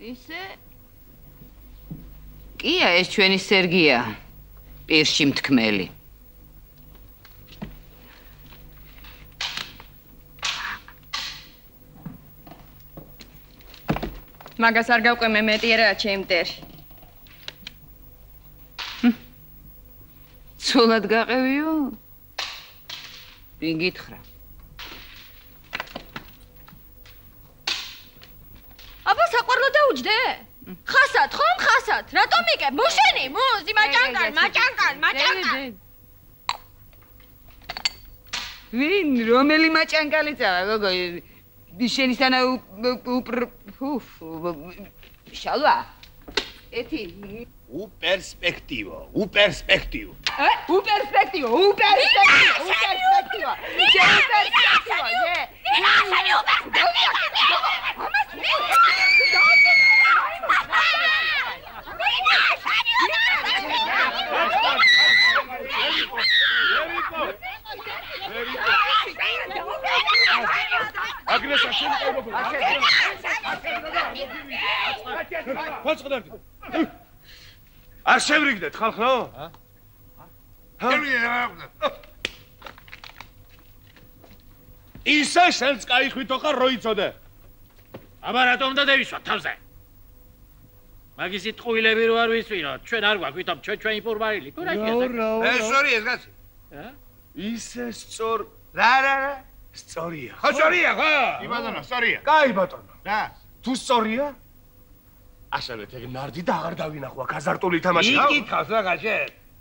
ისე? კია ეს ჩვენი სერგია? პირში მთქმელი მაგას არ გავყვე მე მეტია რა ჩემ ტერი. ცოლად გაყევიო ვინ გითხრა აბა საყვარლო დაუჯდე? ხასად, ხომ ხასად? რატომ იკე? მუშენი, მუზი, მაჭანგან, მაჭანგან, მაჭანგან. ვინ რომელი მაჭანგალიცაა გოგო Şenisana Şalva. Eti. U perspektivo, u perspektivo. Eh? U perspektivo, u perspektivo, u perspektivo. Če u perspektivo, je. Naša ljubav, Naša ljubav, აგრესა შენ ყობობ მოწყდები არ შევრიგდეთ ხალხო? ევი რა ისე შენს кайხვიტო ხარ როიცოდე აბა რატომ დადევისვა თავზე? მაგის იტყუილები რო არ ვისვინოთ ჩვენ არ გვაქვს ვითომ ჩვენ ჩვენი პურმარილი თუ რა შეიძლება ეს ორი ეს გაცი. ჰა? ისე სწორ რა რა რა სწორია. ხო სწორია ხო? კი ბატონო, სწორია. კაი ბატონო. რა? თუ სწორია? ასალეთ ეგ ნარდი და აღარ დავინახვა გაზარტული თამაში. იკითხავს რაღაცე.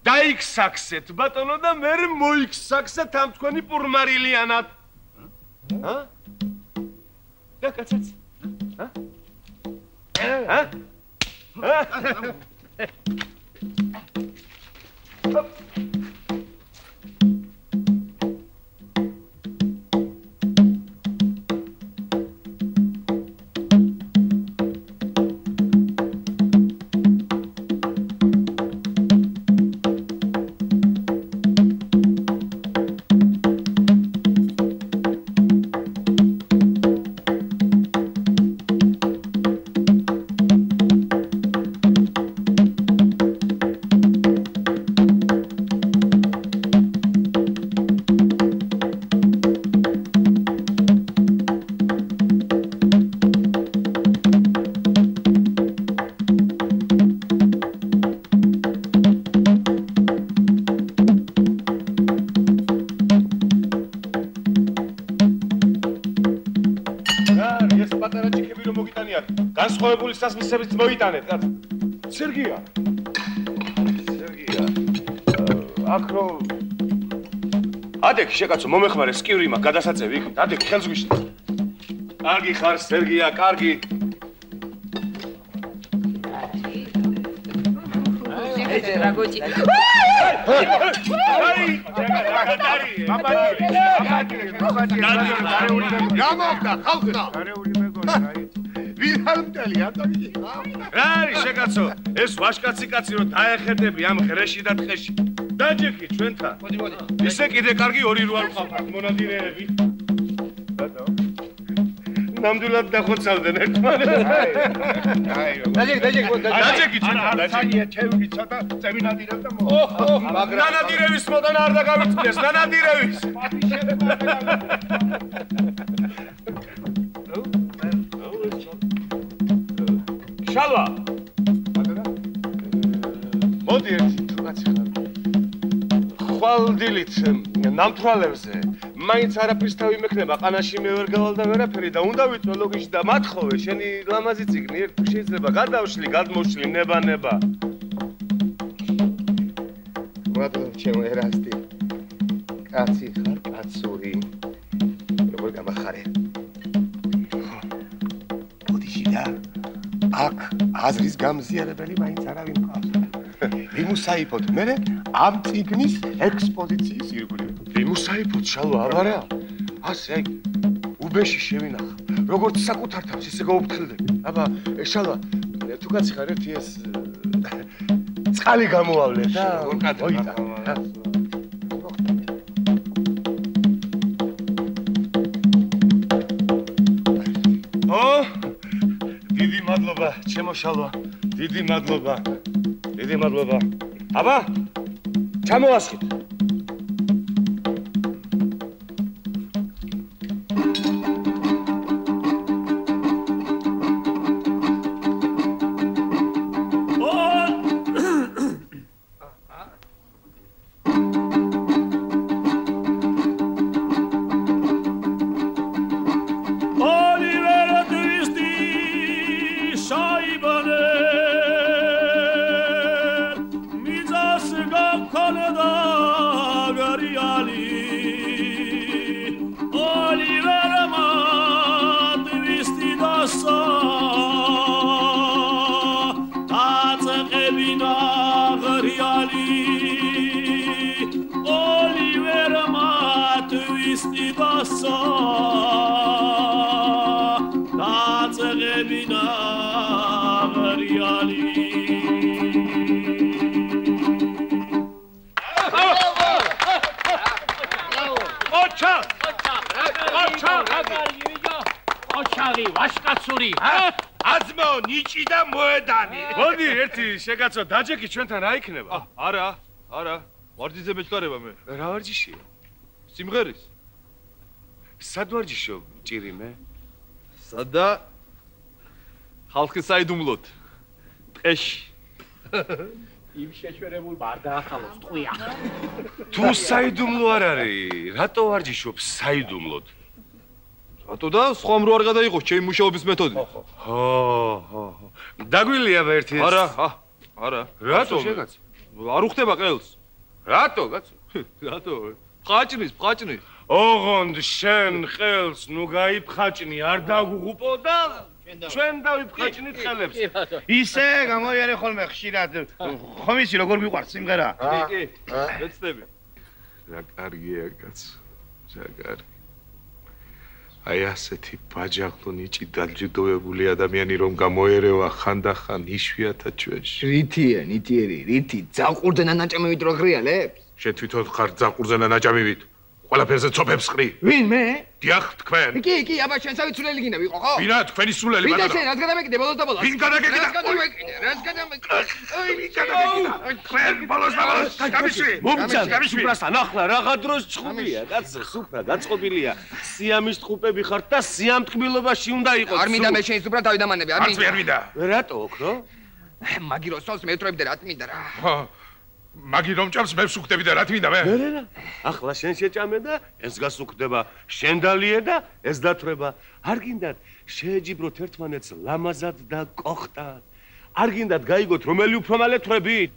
დაიქსაქსეთ ბატონო და მე მოიქსაქსეთ ამ თქვენი პურმარილიანად. ჰა? და კაცაც. ჰა? ჰა? ჰა? სასმისებით მოიტანეთ, კაც. სერგია. სერგია. აქ რო ადეკ შეკაცო მომეხმარე სკივრი მაქვს გადასაწევი იქ. ადეკ ხელს გვიშლი. კარგი ხარ სერგია, კარგი. შეგეძე რა გოჭი აი, ჯაგარი, აბადი, აბადი, რა მოხდა ხალხო? ვიჰალმტელი ატონი. რა არის შეკაცო? ეს ვაშკაცი კაცი რომ დაეხეთები ამ ღრეში და ტყეში. დაჯექი ჩვენთან. მოდი, მოდი. ისე კიდე კარგი ორი რო არ ყავთ მონადირეები. ბატონო. ნამდვილად დახოცავდნენ ერთმანეთს. აი, დაჯექი, დაჯექი, დაჯექი, დაჯექი, ჩემი ცოტა წევინადირებ და მო. ოჰ, ნანადირევის მოდან არ დაგავიწყდეს, ნანადირევის. შალვა. მოდი ერთი თუ კაცი ხარ. ხვალდილით ნამთრალებზე მაინც არაფრის თავი მექნება, ყანაში მე ვერ გავალ და ვერაფერი და უნდა ვიწვე ლოგიში და მათხოვე, შენი ლამაზი ციგნი ერთ შეიძლება გადავშლი, გადმოშლი, ნება ნება. მადლობა ჩემო ერასტი. კაცი ხარ, კაცური. როგორ გამახარე? აქ აზრის გამზიარებელი მაინც არავინ ყავს. იმუსაიფოთ მე ამ ციგნის ექსპოზიციის ირგვლივ. იმუსაიფოთ შალვა აბარა. ასე აი უბეში შევინახა. როგორც საკუთარ თავს ისე გაუფრთხილდები. აბა შალვა თუ კაცი ხარ ერთი ეს წყალი გამოავლე და მოიტა. ო მადლობა ჩემო შალვა. დიდი მადლობა. დიდი მადლობა. აბა ჩამოასხით. შეგაცო დაჯეკი ჩვენთან რა იქნება? არა არა. ვარჯიშზე მეჩქარება მე. რა ვარჯიშია სიმღერის. სად ვარჯიშო ჭირი მე სადა ხალხის საიდუმლოდ. ტყეში. იმ შეჩერებულ ბარდაახალოს ტყვია. თუ საიდუმლო არ არის რატო ვარჯიშობ საიდუმლოდ? რატო და? სხვა მრო არ გადაიღოს ჩემი მუშაობის მეთოდი ხო ხო დაგვილია ერთი ეს. არა ა არა. რატო? შეგაც. არ უხდება ყელს. რატო კაცო რატო? ფხაჭნის ფხაჭნის ოღონდ შენ ხელს ნუ გაიფხაჭნი არ დაგუღუპო და ჩვენ დავიფხაჭნით ხელებს ისე გამოიარე ხოლმე ხშირად. ხომ ისი როგორ მიყვარს სიმღერა? კი კი. ეცდები რა კარგია კაცო. რა კარგი აი ასეთი ბაჯაღლო ნიჭი დაჯდოებული ადამიანი რომ გამოერევა ხანდახან იშვიათად ჩვენში. რითია ნიტიერი რითი ძალყურდენ ანაჭამივით რო ღრიალებს? შენ თვითონ ხარ ძაყურზე ნაჭამივით ყველაფერზე ცოფებს ხრი. ვინ მე? დიახ თქვენ. კი კი აბა შენ სავით სულელი გინდა ვიყო ხო? ვინა თქვენი სულელი ვინ და მაგრამ შენ რას გადამეკიდე ბოლოს და ბოლოს. ვინ გადაგეკიდა? რას გადამეკიდე რას გადამეკიდე. აი ვინ გადაგეკიდა თქვენ ბოლოს და ბოლოს გამიშვი მომცა სუფრასთან ახლა რაღა დროს ჭხუბია კაცო სუფრა დაწყობილია. სიამის ტყუპები ხართ და სიამტკბილობაში უნდა იყოს არ მინდა მე შენ სუფრა თავი დამანები არ არც მე არ მინდა. რატო ოქრო? მაგიროს სოლს მეტროებდე რა თმინდა რა მაგი რომ ჭამს მე ვსუქდები და რა თმინდა მე რა რა? ახლა შენ შეჭამე და ეს გასუქდება შენ დალიე და ეს დათრება არ გინდათ შეეჯიბროთ ერთმანეთს ლამაზად და კოხტად. არ გინდათ გაიგოთ რომელი უფრო მალე თრებით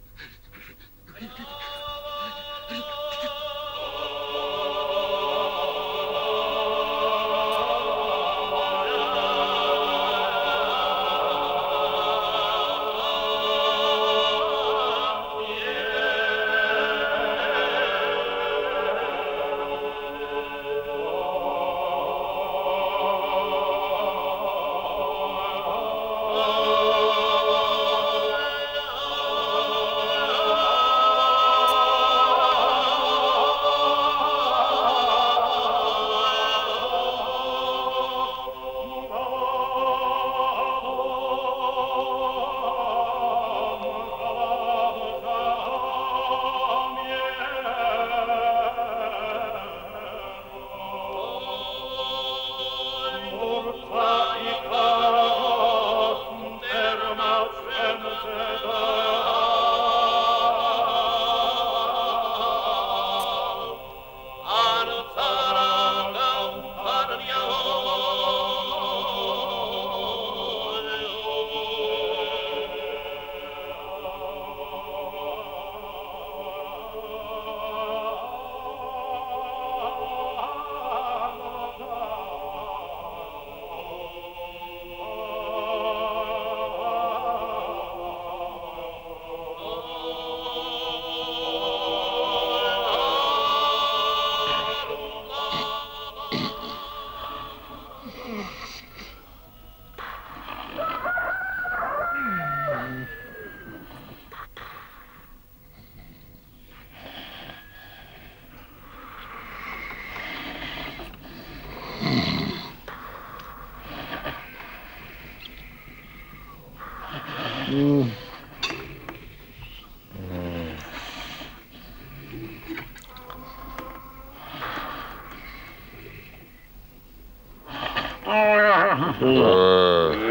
是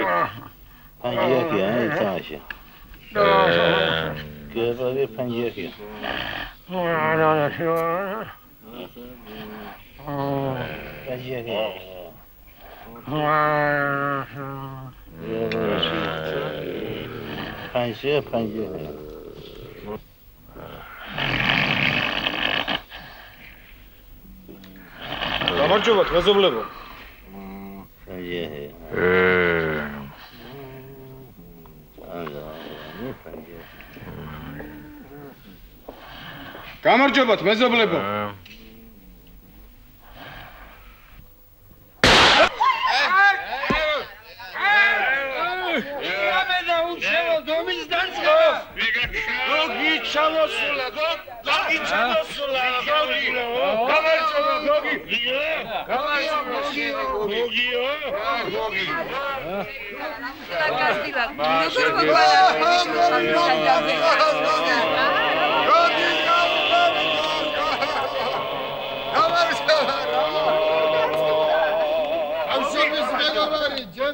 啊，潘杰平咋行？胳膊的潘杰平。我呀，这是。嗯。潘杰平。我呀，是。潘杰，潘杰平。怎么这个投资不了？耶。嗯。გამარჯობათ მეზობლებო. აა А что вы себе говорите,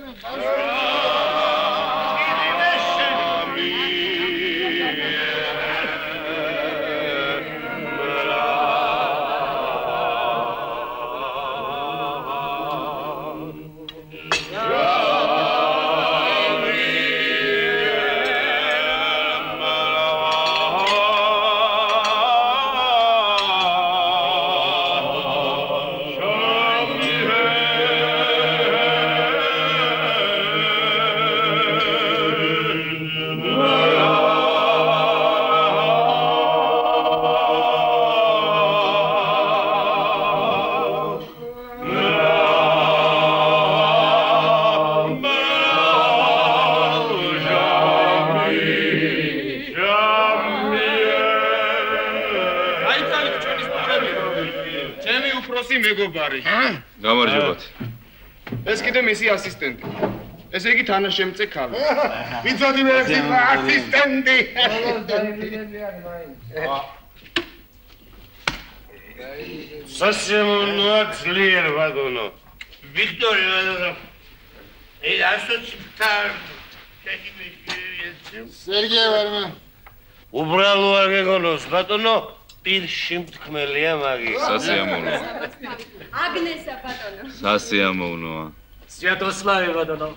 გამარჯობათ. ეს კიდე მისი ასისტენტი. ესე იგი თანაშემწე ქალი. ვიცოდი მე სიტყვა ასისტენტი სასემონოა ძლიერ ვაგონო. ვიქტორი ვადო ე ასოჩთა სერგეი ვარმა უბრალო არ გეგონოს ბატონო პირში მთქმელია მაგი სასიამოვნო აგნესა ბატონო. სასიამოვნოა. სვიატოსლავი ბატონო.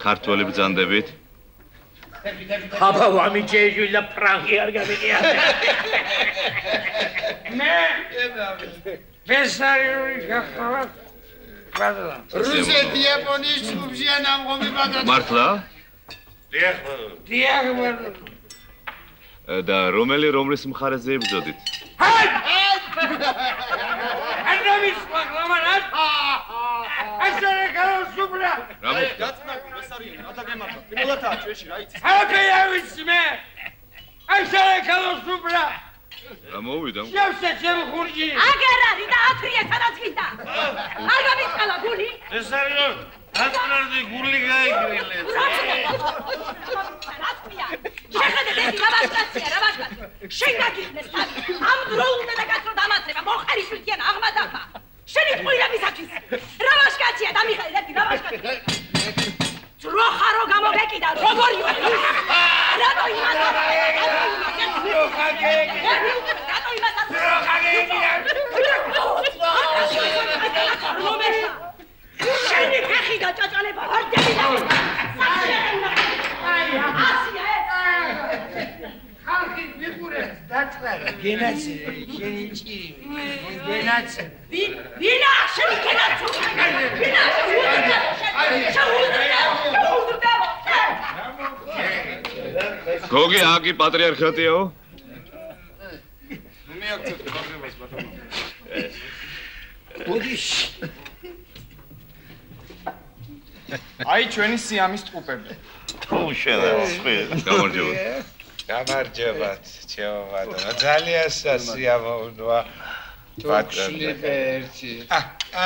ქართველი ბრძანდებით. აბა ვამი ჯეჟულა ფრანგი არ გამიგია. მე ბესარიური გახავა ბატონო. რუსეთი იაპონიის ჯგუფშია ნამღომი ბატონო. მართლა? დიახ ბატონო დიახ ბატონო და რომელი რომლის მხარეზე იბრძოდით? ანამის მაგლამანად ასე გავსუბლა რა მოხდა? გაცნაკი მესარიანი ადაგემართა პირველადაა ჩვენში რა იცი აკეა ვიცი მე ასე გავსუბლა რა მოვიდა შევსე ჩემ ხურჯი აგერ არის და ათრია სადაც გინდა არ გამიწყალა გული ეს არის ატნარდი გული გაიგრილე. შეხედეთ ეს რაბაშკაცია რაბაშკაცი შენ გაგიხნეს თან ამ დრო უნდა დაგაცრო დამატება მოხარი შვილიან აღმადახა შენი ყურებისათვის რაბაშკაცია დამიხარე ერთი რაბაშკაცი ძრო ხარო გამოგეკიდა როგორი ვარ რატო იმას რატო იმას შენი ფეხი და ჭაჭალება არ დევიდა აი ასია ხალხი ვიყურეთ დაწყარა გენაცი შენი ჭირი. გენაცი ვინა შენი გენაცი ვინა გოგი აგი პატრიარქატიაო? ნუ მიაქცევთ პრობლემას ბატონო ბოდიში აი ჩვენი სიამის ტყუპები. თუ შენა გამარჯობათ გამარჯობათ ჩემო ბატონო ძალიან სასიამოვნოა თოქშლი ერთი.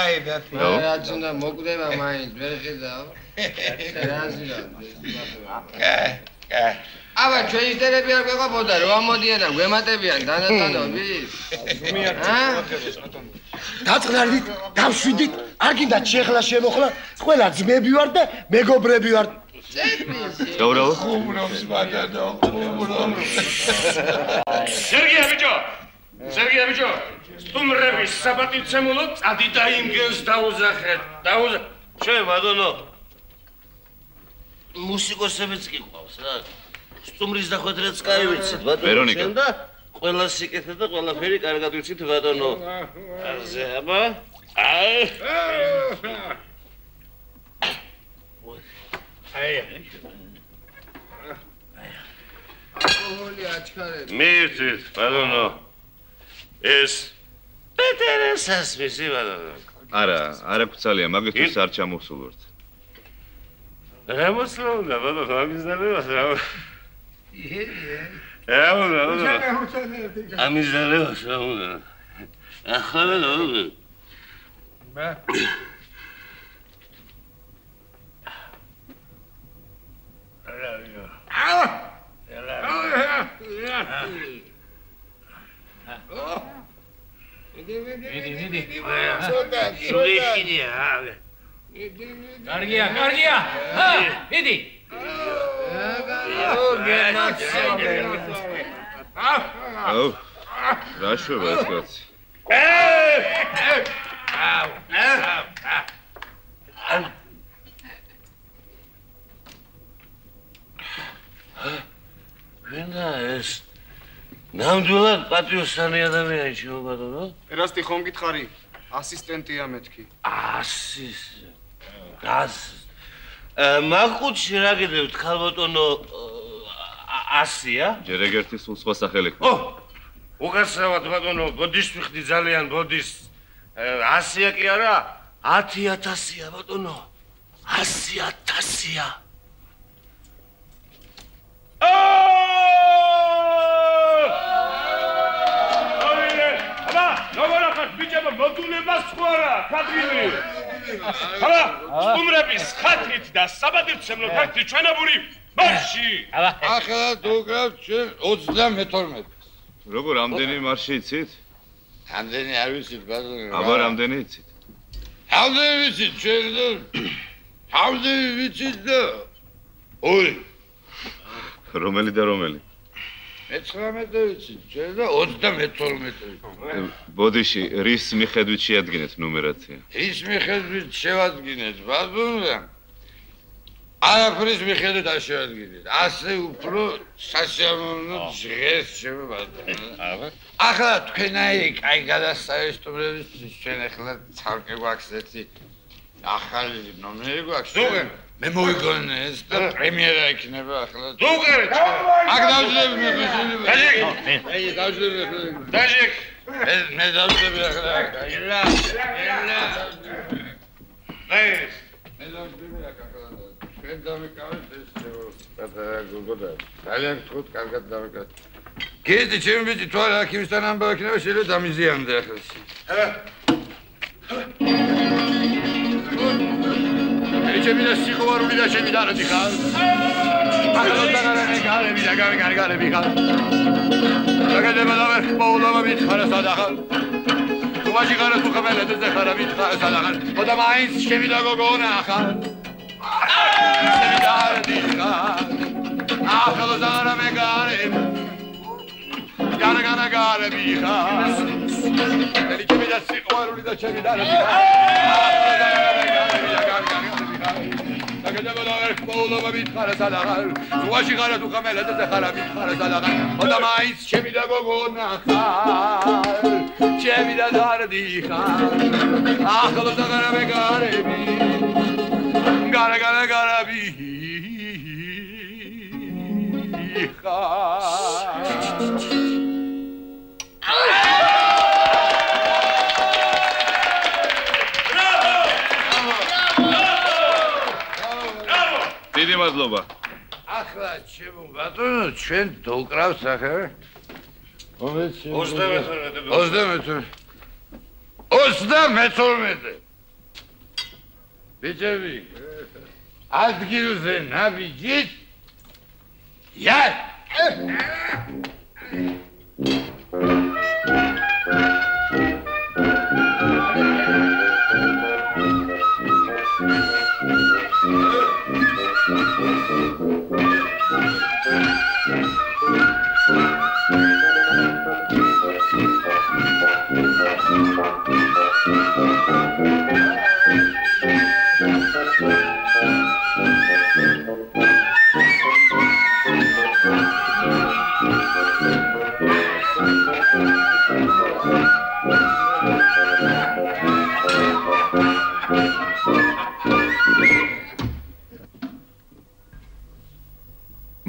აი და მე რაც უნდა მოკვდება მაინც ვერ ხედავ. რაზია აბა ჩვენი სტერები არ გვეყოფოდა რომ ამოდიან და გვემატებიან დანატანობით დაწყნარდით, დავშვიდით, არ გინდათ შეხლა შემოხლა, ყველა ძმები ვარ და მეგობრები ვარ. გაურავო? ხუმრობს ბატონო, ხუმრობს. სერგეა ბიჭო! სერგეა ბიჭო! სტუმრების საპატიცემულო წადი და იმგენს დაუზახეთ. დაუზა. შენ ბატონო. მუსიკოსებიც კი ყავს რა. სტუმრის დახვედრაც კაი ვიცით ბატონო. ვერონიკა. შენ და ყველა სიკეთე და ყველაფერი კარგად ვიცით ბატონო. არზე აბა. აი. აი. ოლი აჩქარები მივცით ბატონო. ეს პეტერესას მისი ბატონო. არა, არა ფუცალია, მაგისთვის არ ჩამოვსულვართ. რა მოსლაუნა ბატონო, ამის დალევას რა. რა უნდა, ბატონო? ამის დალევას რა უნდა? ახლა ბატონო. ბა კარგია, კარგია. ჰა, იდი. აუ. რა შვება ეს კაცი? ვინა ეს ნამდვილად პატრიოტსანი ადამიანი შეო ბატონო? ერასტი ხომ გითხარი? ასისტენტია მეთქი. ასის გას მაგხუთში რა გიდევთ ხალბატონო ასია? ჯერ ეგერთი სულ სხვა სახელი ო უგასავად ბატონო ბოდის ვიხდი ძალიან ბოდის ასია კი არა 10000-ია ბატონო 100000-ია აბა, როგორ ახართ ბიჭებო, მოდულება სხვა რა, ქადრილი. აბა, სტუმრების ხათრით და საბადირცემლო ფაქტი ჩვენებური მარში. ახლა დუგრავ ჩვენ 32. როგორ ამდენი მარში იცით? ამდენი არ ვიცით ბატონო. აბა, რამდენი იცით? ამდენი ვიცით ჩვენ და ამდენი ვიცით და ორი რომელი და რომელი? მე-19 ვიცით ჩვენ და 32. ბოდიში რის მიხედვით შეადგენთ ნუმერაცია? ის მიხედვით შევადგინეთ ბატონო. არაფრის მიხედვით არ შევადგინეთ. ასე უფრო სასიამოვნო ჟღერს შევაბატონო. აბა. ახლა თქვენაი კაი გადასაესტუმრებისთვის ჩვენ ახლა ცალკე გვაქვს ერთი ახალი ნომერი გვაქვს. დუღერ. მე მოვიგონე ეს და პრემიერა იქნება ახლა. დუღერ. აქ დავძლები მე ხელი. დაჟეკ. აი დავძლები ახლა. დაჟეკ. მე მე დავძლები ახლა. ელა. ელა. ეს მე დავძლები ახლა. ჩვენ დამიკავეთ ეს პატარა გოგოდა. ძალიან გთხოვთ, კარგად დამიკავეთ. კიდე ჩემი ბიჭი თვალ აქიმისთან ამბავ იქნება შეიძლება დამიზიანდე ახლა. აბა. ეჩემი და სიყვარული და ჩემი დაროთი ხარ. ახლა დაგარანე გარები და გარეგარები ხარ. დაგედება და ვერ მოულობა მითხარა სადახარ. თუ ვაჟი ხარ თუ ხმელე და ხარა მითხარა სადახარ. ხოდა მაინც ჩემი და გოგონა ხარ. ჩემი დაროთი ხარ. ახლა დაგარანე გარები. განა გარები ხარ. ეჩემი და სიყვარული და ჩემი დაროთი ხარ. ახლა დაგარანე გარები და გარეგარები დაგედება და ვერ მოულობა მითხარა სადაღარ ზღვაში ხარა თუ ხამელა და ხარა მითხარა სადაღარ ხოდა მაინც ჩემი და გოგონა ხარ ჩემი და დარდი ხარ ახლა დაგარა მეგარები გარა გარა გარაბი დიდი მადლობა. ახლა ჩემო ბატონო ჩვენ დოკრავთ ახლა? 32 32 32 ბიჭები ადგილზე ნაბიჯით ია Thank you.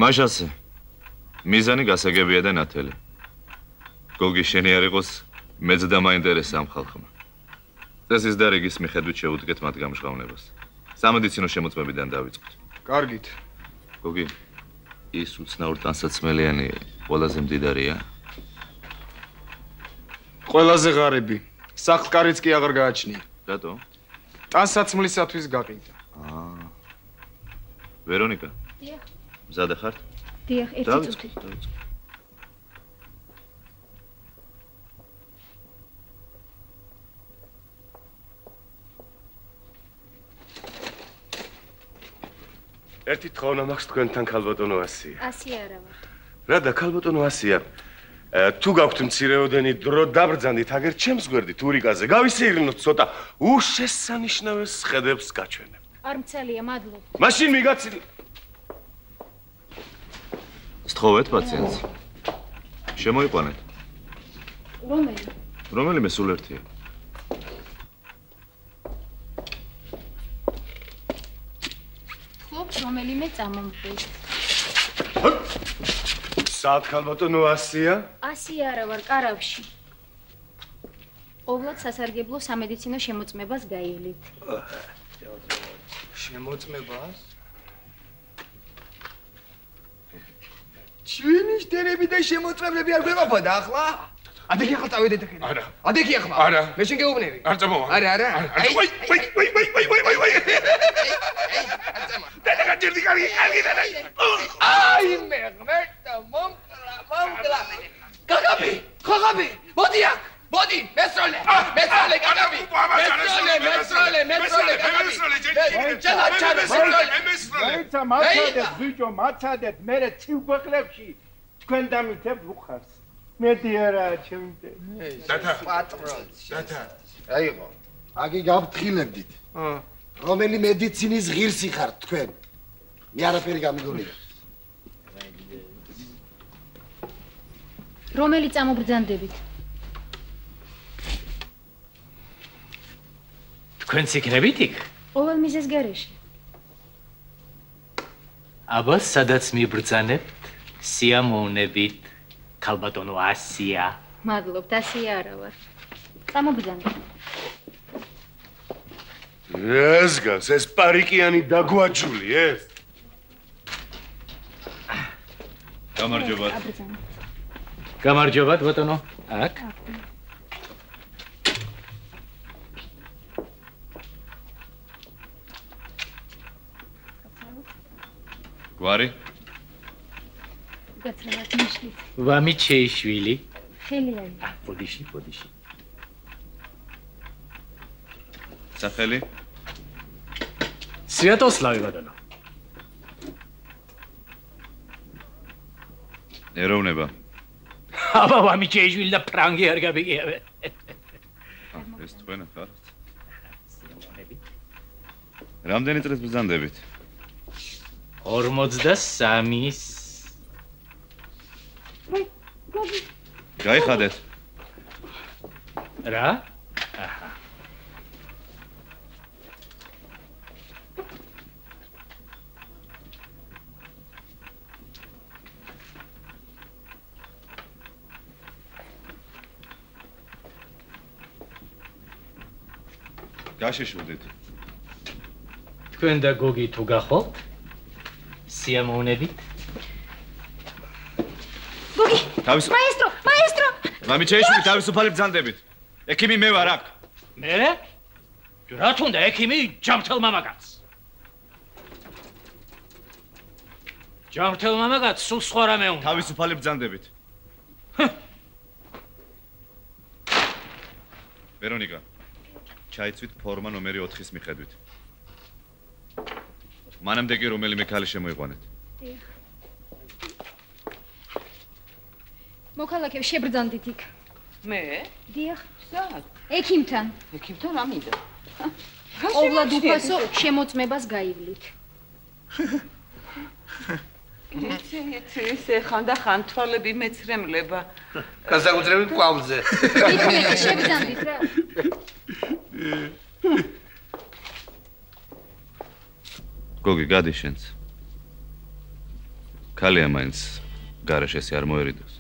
მაშასე მიზანი გასაგებია და ნათელი. გოგი შენი არ იყოს მეც და მაინტერესა ამ ხალხმა. წესის და რეგის მიხედვით შეუდგეთ მათ გამჟღავნებას. სამედიცინო შემოწმებიდან დავიწყოთ. კარგით. გოგი ის უცნაურ ტანსაცმელიანი ყველაზე მდიდარია. ყველაზე ღარიბი. სახლკარიც კი აღარ გააჩნია. რატო? ტანსაცმლისათვის გაყიდა. აა ვერონიკა მზადე ხარ დიახ ერთი წუთი ერთი თხოვნა მაქვს თქვენთან ქალბატონო ასია. ასი არა ვარ რა და ქალბატონო ასია? თუ გაქვთ მცირეოდენი დრო დაბრძანდით აგერ ჩემს გვერდით ურიკაზე. გავისეირნოთ ცოტა უშესანიშნავეს ხედებს გაჩვენებ. არ მცელია მადლობ მაშინ მიგაცილი. სთხოვეთ პაციენტს. შემოიყვანეთ. რომელი? რომელიმე სულ ერთია? ფლობს რომელიმე წამომბეს საათ ქალბატონო ასია? ასი არა ვარ კარავში. ყოვლად სასარგებლო სამედიცინო შემოწმებას გაივლით. შემოწმებას ჩვენი შტერები და შემოწმებლები არ გვეყოფოდა ახლა? ადექი ახლა წავედეთ ახლა. არა. ადექი ახლა. არა. მე შენ გეუბნები. არ წამოვა. არა, არა. აი, ვაი, ვაი, ვაი, ვაი, ვაი, ვაი, ვაი, ვაი. და და ჯერდი კარგი, კარგი და და. აი მე ღმერთო, მომკლა, მომკლა. გაგაბი, გაგაბი, მოდი აქ. მოდი, მესროლე, მესროლე, გაგაბი. მესროლე, მესროლე, მესროლე, გაგაბი. ჯელა ჩარე, მესროლე. მეცა მაცადეთ ბიჭო მაცადეთ მე ცივგვეკლებში თქვენ დამითებთ უხარს. მეტი არა ჩემდე. დათა პატრონს დათა. აიღო აგი გავფრთხილებდით რომელი მედიცინის ღირსი ხართ თქვენ? მე არაფერი გამიგონია. რომელი წამობრძანდებით თქვენც იქნებით იქ? ყოველ მიზეს გარეშე. აბა სადაც მიბრძანებთ სიამოვნებით. ქალბატონო ასია. მადლობთ ასი არა ვარ წამობრძანდებით ეს გავს ეს პარიკიანი დაგვაჯული ეს. გამარჯობა გამარჯობა ბატონო. აქ გვარი? გაცრალად მიშლით. ვამით შეიშვილი ხელი არის. ბოდიში ბოდიში. სახელი? სვიატოსლავი ბატონო ეროვნება. აბა ვამით შეიშვილი და ფრანგი არ გაბიგიავე ეს თქვენ ხართ. რამდენი წელს ბრძანდებით 53-ის გაიხადეთ რა აჰა გაშეშულდით თქვენ და გოგი თუ გახვალთ სიამოვნებით. გოგი თავის მაესტრო მაესტრო! მამი შეიშვილი თავისუფალი ბრძანდებით. ექიმი მე ვარ აქ. მე? რა თუნდა ექიმი ჯამთელ მამაკაცს ჯანმრთელ მამაკაც სულ სხვა რამე უნდა. თავისუფალი ბრძანდებით. ვერონიკა, ჩაიცვით ფორმა ნომერი 4-ის მიხედვით. მანამდე კი რომელიმე ქალი შემოიყვანეთ. მოქალაქე შებრძანდით იქ. მე? დიახ. სად? ექიმთან. ექიმთან რა მინდა? ყოვლად უფასო შემოწმებას გაივლით. იცი, იცი, ესე ხან და ხან თვალები მეცრემლება. განსაკუთრებით ყვავზე. იქნებ შებრძანდით რა. გოგი, გადი შენც. ქალია მაინც გარეშე ესე არ მოერიდოს.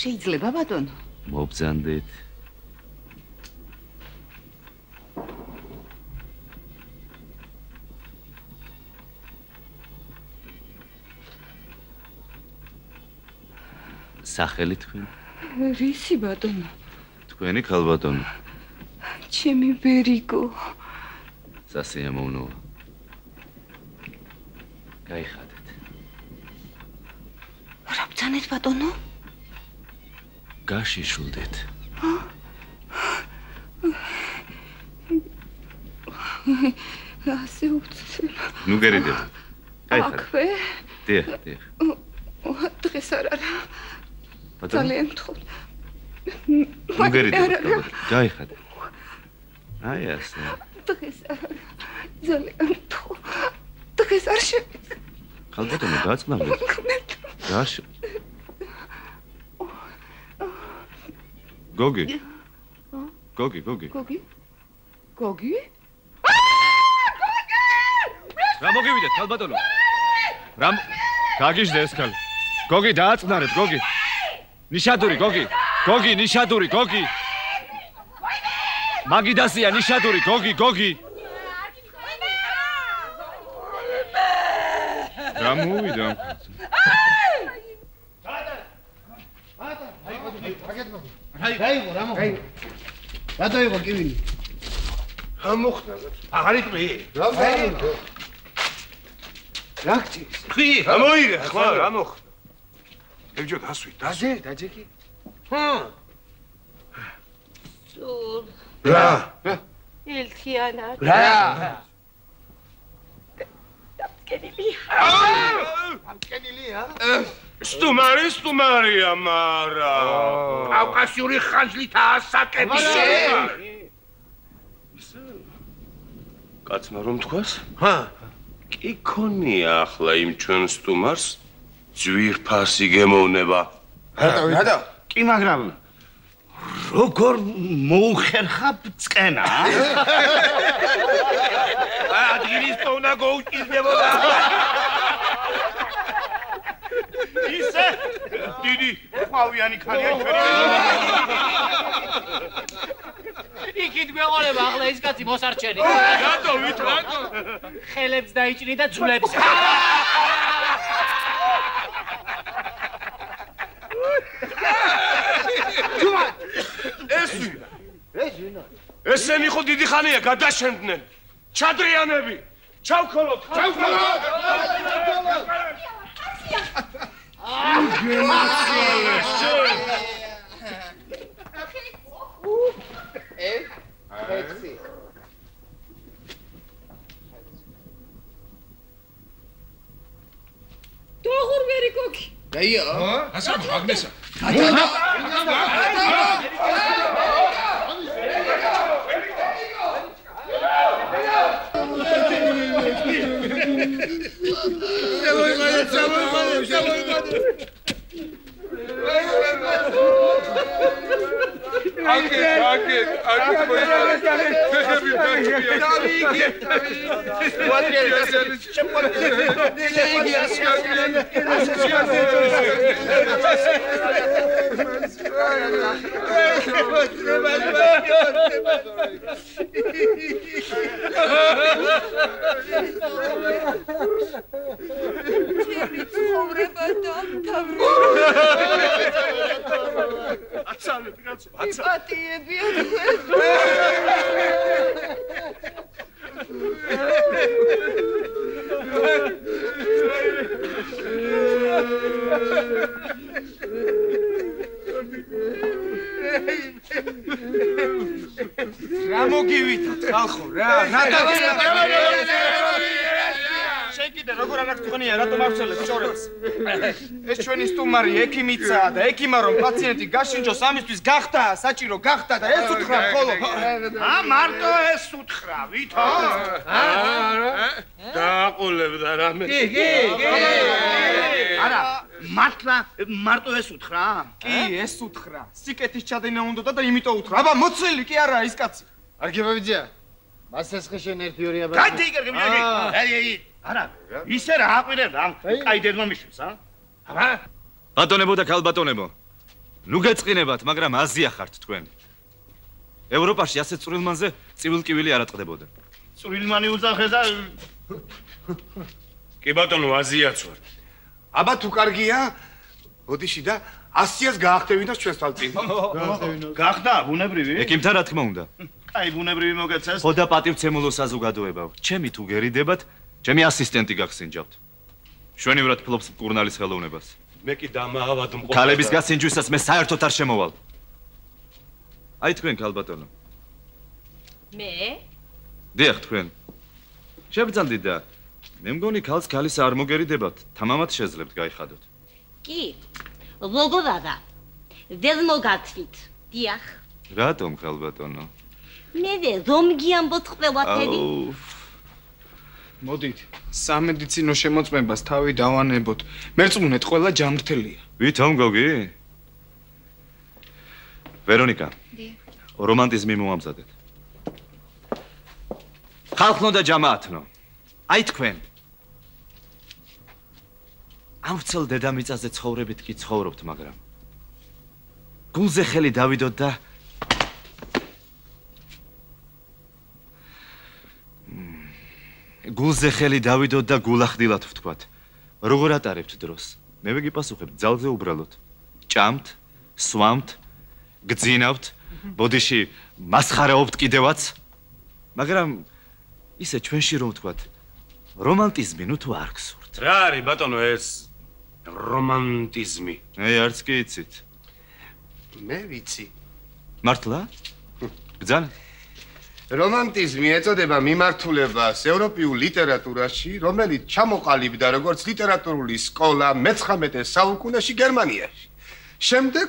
შეიძლება ბატონო? მობძანდით. სახელი თქვენ? რისი ბატონო? თქვენი ქალბატონო. ჩემი ბერიგო. სასიამოვნოა. გაიხადეთ. რა ბძანეთ ბატონო? გაშიშულდეთ. ასე უცებ. ნუ გერიდეთ. გაიხადეთ. აქვე? დიახ, დიახ. დღეს არ არა. ბატონო? ძალიან მთხოვნ. ნუ გერიდეთ. გაიხადეთ. აი ასე. დღეს ძალიან მთხოვნ. დღეს არ შევიდა. ქალბატონო, გაწყნავდეთ. გაშ გოგი. გოგი, გოგი. გოგი? გოგი? რა მოგივიდეთ, ქალბატონო? რა გაგიჟდა ეს ქალი. გოგი, დააწყნარეთ, გოგი. ნიშადური, გოგი. გოგი, ნიშადური, გოგი. მაგიდასია ნიშადური, გოგი, გოგი. რა მოვიდა? გაიგო რა მოხდა? რა დაიღო კივილი? რა მოხდა? აღარ იტყვი? რა მოხდა? რა ხჭი? ხი, რა მოიგე? ხო, რა მოხდა? ელჯო დასვი, დაჯე, დაჯე კი. ჰა. სულ რა? ილთიანად. რა? დაბკენილია. დაბკენილია? სტუმარი, სტუმარია, მარა. კავკასიური ხანჯლითაა საკეთე. კაცმა რომ თქვას? ჰა. კი ქონია ახლა იმ ჩვენ სტუმარს ძვირფასი გემოვნება. რატო? რატო? კი, მაგრამ როგორ მოუხერხა ბწყენა? ადგილის პოვნა გოუჭირდებოდა. ისე დიდი ყვავიანი ხალია ჩვენი. იქით გვეყოლება ახლა ის კაცი მოსარჩენი. რატო ვით რატო? ხელებს დაიჭრი და ძვლებს. ეს ვინა? ესენი ხო დიდი ხანია გადაშენდნენ. ჩადრიანები. ჩავქოლოთ, ჩავქოლოთ. ე? ხეცი. დაღურვერი გოგი. जाइए हंसा भागने Hak et, hak et. Artık koyalım. Tabii, tabii. Tabii ki, Sobre batata. აცალეთ, მოცე მაცა იპატიებია რა მოგივითათ ხალხო რა რა შენ კიდე როგორ არ აღწყვენია რატომ აღწელებს ჭორებს ეს ჩვენი სტუმარი ექიმიცაა და ექიმა რომ პაციენტი გაშინჯოს ამისთვის გახდა საჭირო გახდა და ეს უთხრა ხოლო ა მარტო ეს უთხრა ვითო დააყოლებდა რამე. კი კი კი. არა მართლა მარტო ეს უთხრა. კი ეს უთხრა. სიკეთის ჩადენა უნდა და იმიტომ უთხრა. აბა მოცილი კი არა ის კაცი. არ გებავიძია მას ეს ხეშენ ერთი ორი აბა გადი იგერგე მიაგე აი აი არა ისე რა აყვირებ ამ კაი დედმა მიშვის ა? აბა ბატონებო და ქალბატონებო ნუ გეწყინებათ მაგრამ აზია ხართ თქვენ. ევროპაში ასე წვრილმანზე ცივილკივილი არ ატყდებოდა. წვრილმანი უძახე და კი ბატონო აზიაც ვარ აბა თუ კარგია ოდიში და 100-ს გაახტევინოს ჩვენს თვალწინ გახდა ბუნებრივი? ეკიმთან რა თქმა უნდა. კაი ბუნებრივი მოგეცეს? ხო და პატივცემულო საზოგადოება ჩემი თუ გერიდებათ ჩემი ასისტენტი გახსინჯავთ შვენივრად ფლობს მკურნალის ხელოვნებას. მე კი დამაავად მყოფ ქალების გასინჯვისას მე საერთოდ არ შემოვალ. აი თქვენ ქალბატონო. მე? დიახ თქვენ. შებძანდით და მე მგონი ქალს ქალის არ მოგერიდებათ. თამამად შეძლებთ გაიხადოთ. კი. როგორ არა ვერ მოგათვით დიახ. რატომ ქალბატონო? მე ვერ რომ გიამბოთ ყველაფერი აუ მოდით სამედიცინო შემოწმებას თავი დავანებოთ. მერწმუნეთ ყველა ჯამრთელია ვითომ გოგი. ვერონიკა. რომანტიზმი მოამზადეთ ხალხნო და ჯამაათნო. აი თქვენ. ამ ცელ დედამიწაზე ცხოვრებით კი ცხოვრობთ მაგრამ გულზე ხელი დავიდოთ და გულზე ხელი დავიდოთ და გულახდილად ვთქვათ. როგორ ატარებთ დროს? მე ვიგიპასუხებ ძალზე უბრალოდ. ჭამთ სვამთ გძინავთ ბოდიში მასხარაობთ კიდევაც მაგრამ ისე ჩვენში რომ ვთქვათ რომანტიზმი ნუ თუ არ გსურთ? რა არის ბატონო ეს რომანტიზმი? აი არც კი იცით. მე ვიცი. მართლა? ბძან რომანტიზმი ეწოდება მიმართულებას ევროპიულ ლიტერატურაში, რომელიც ჩამოყალიბდა როგორც ლიტერატურული სკოლა მე-19 საუკუნეში გერმანიაში. შემდეგ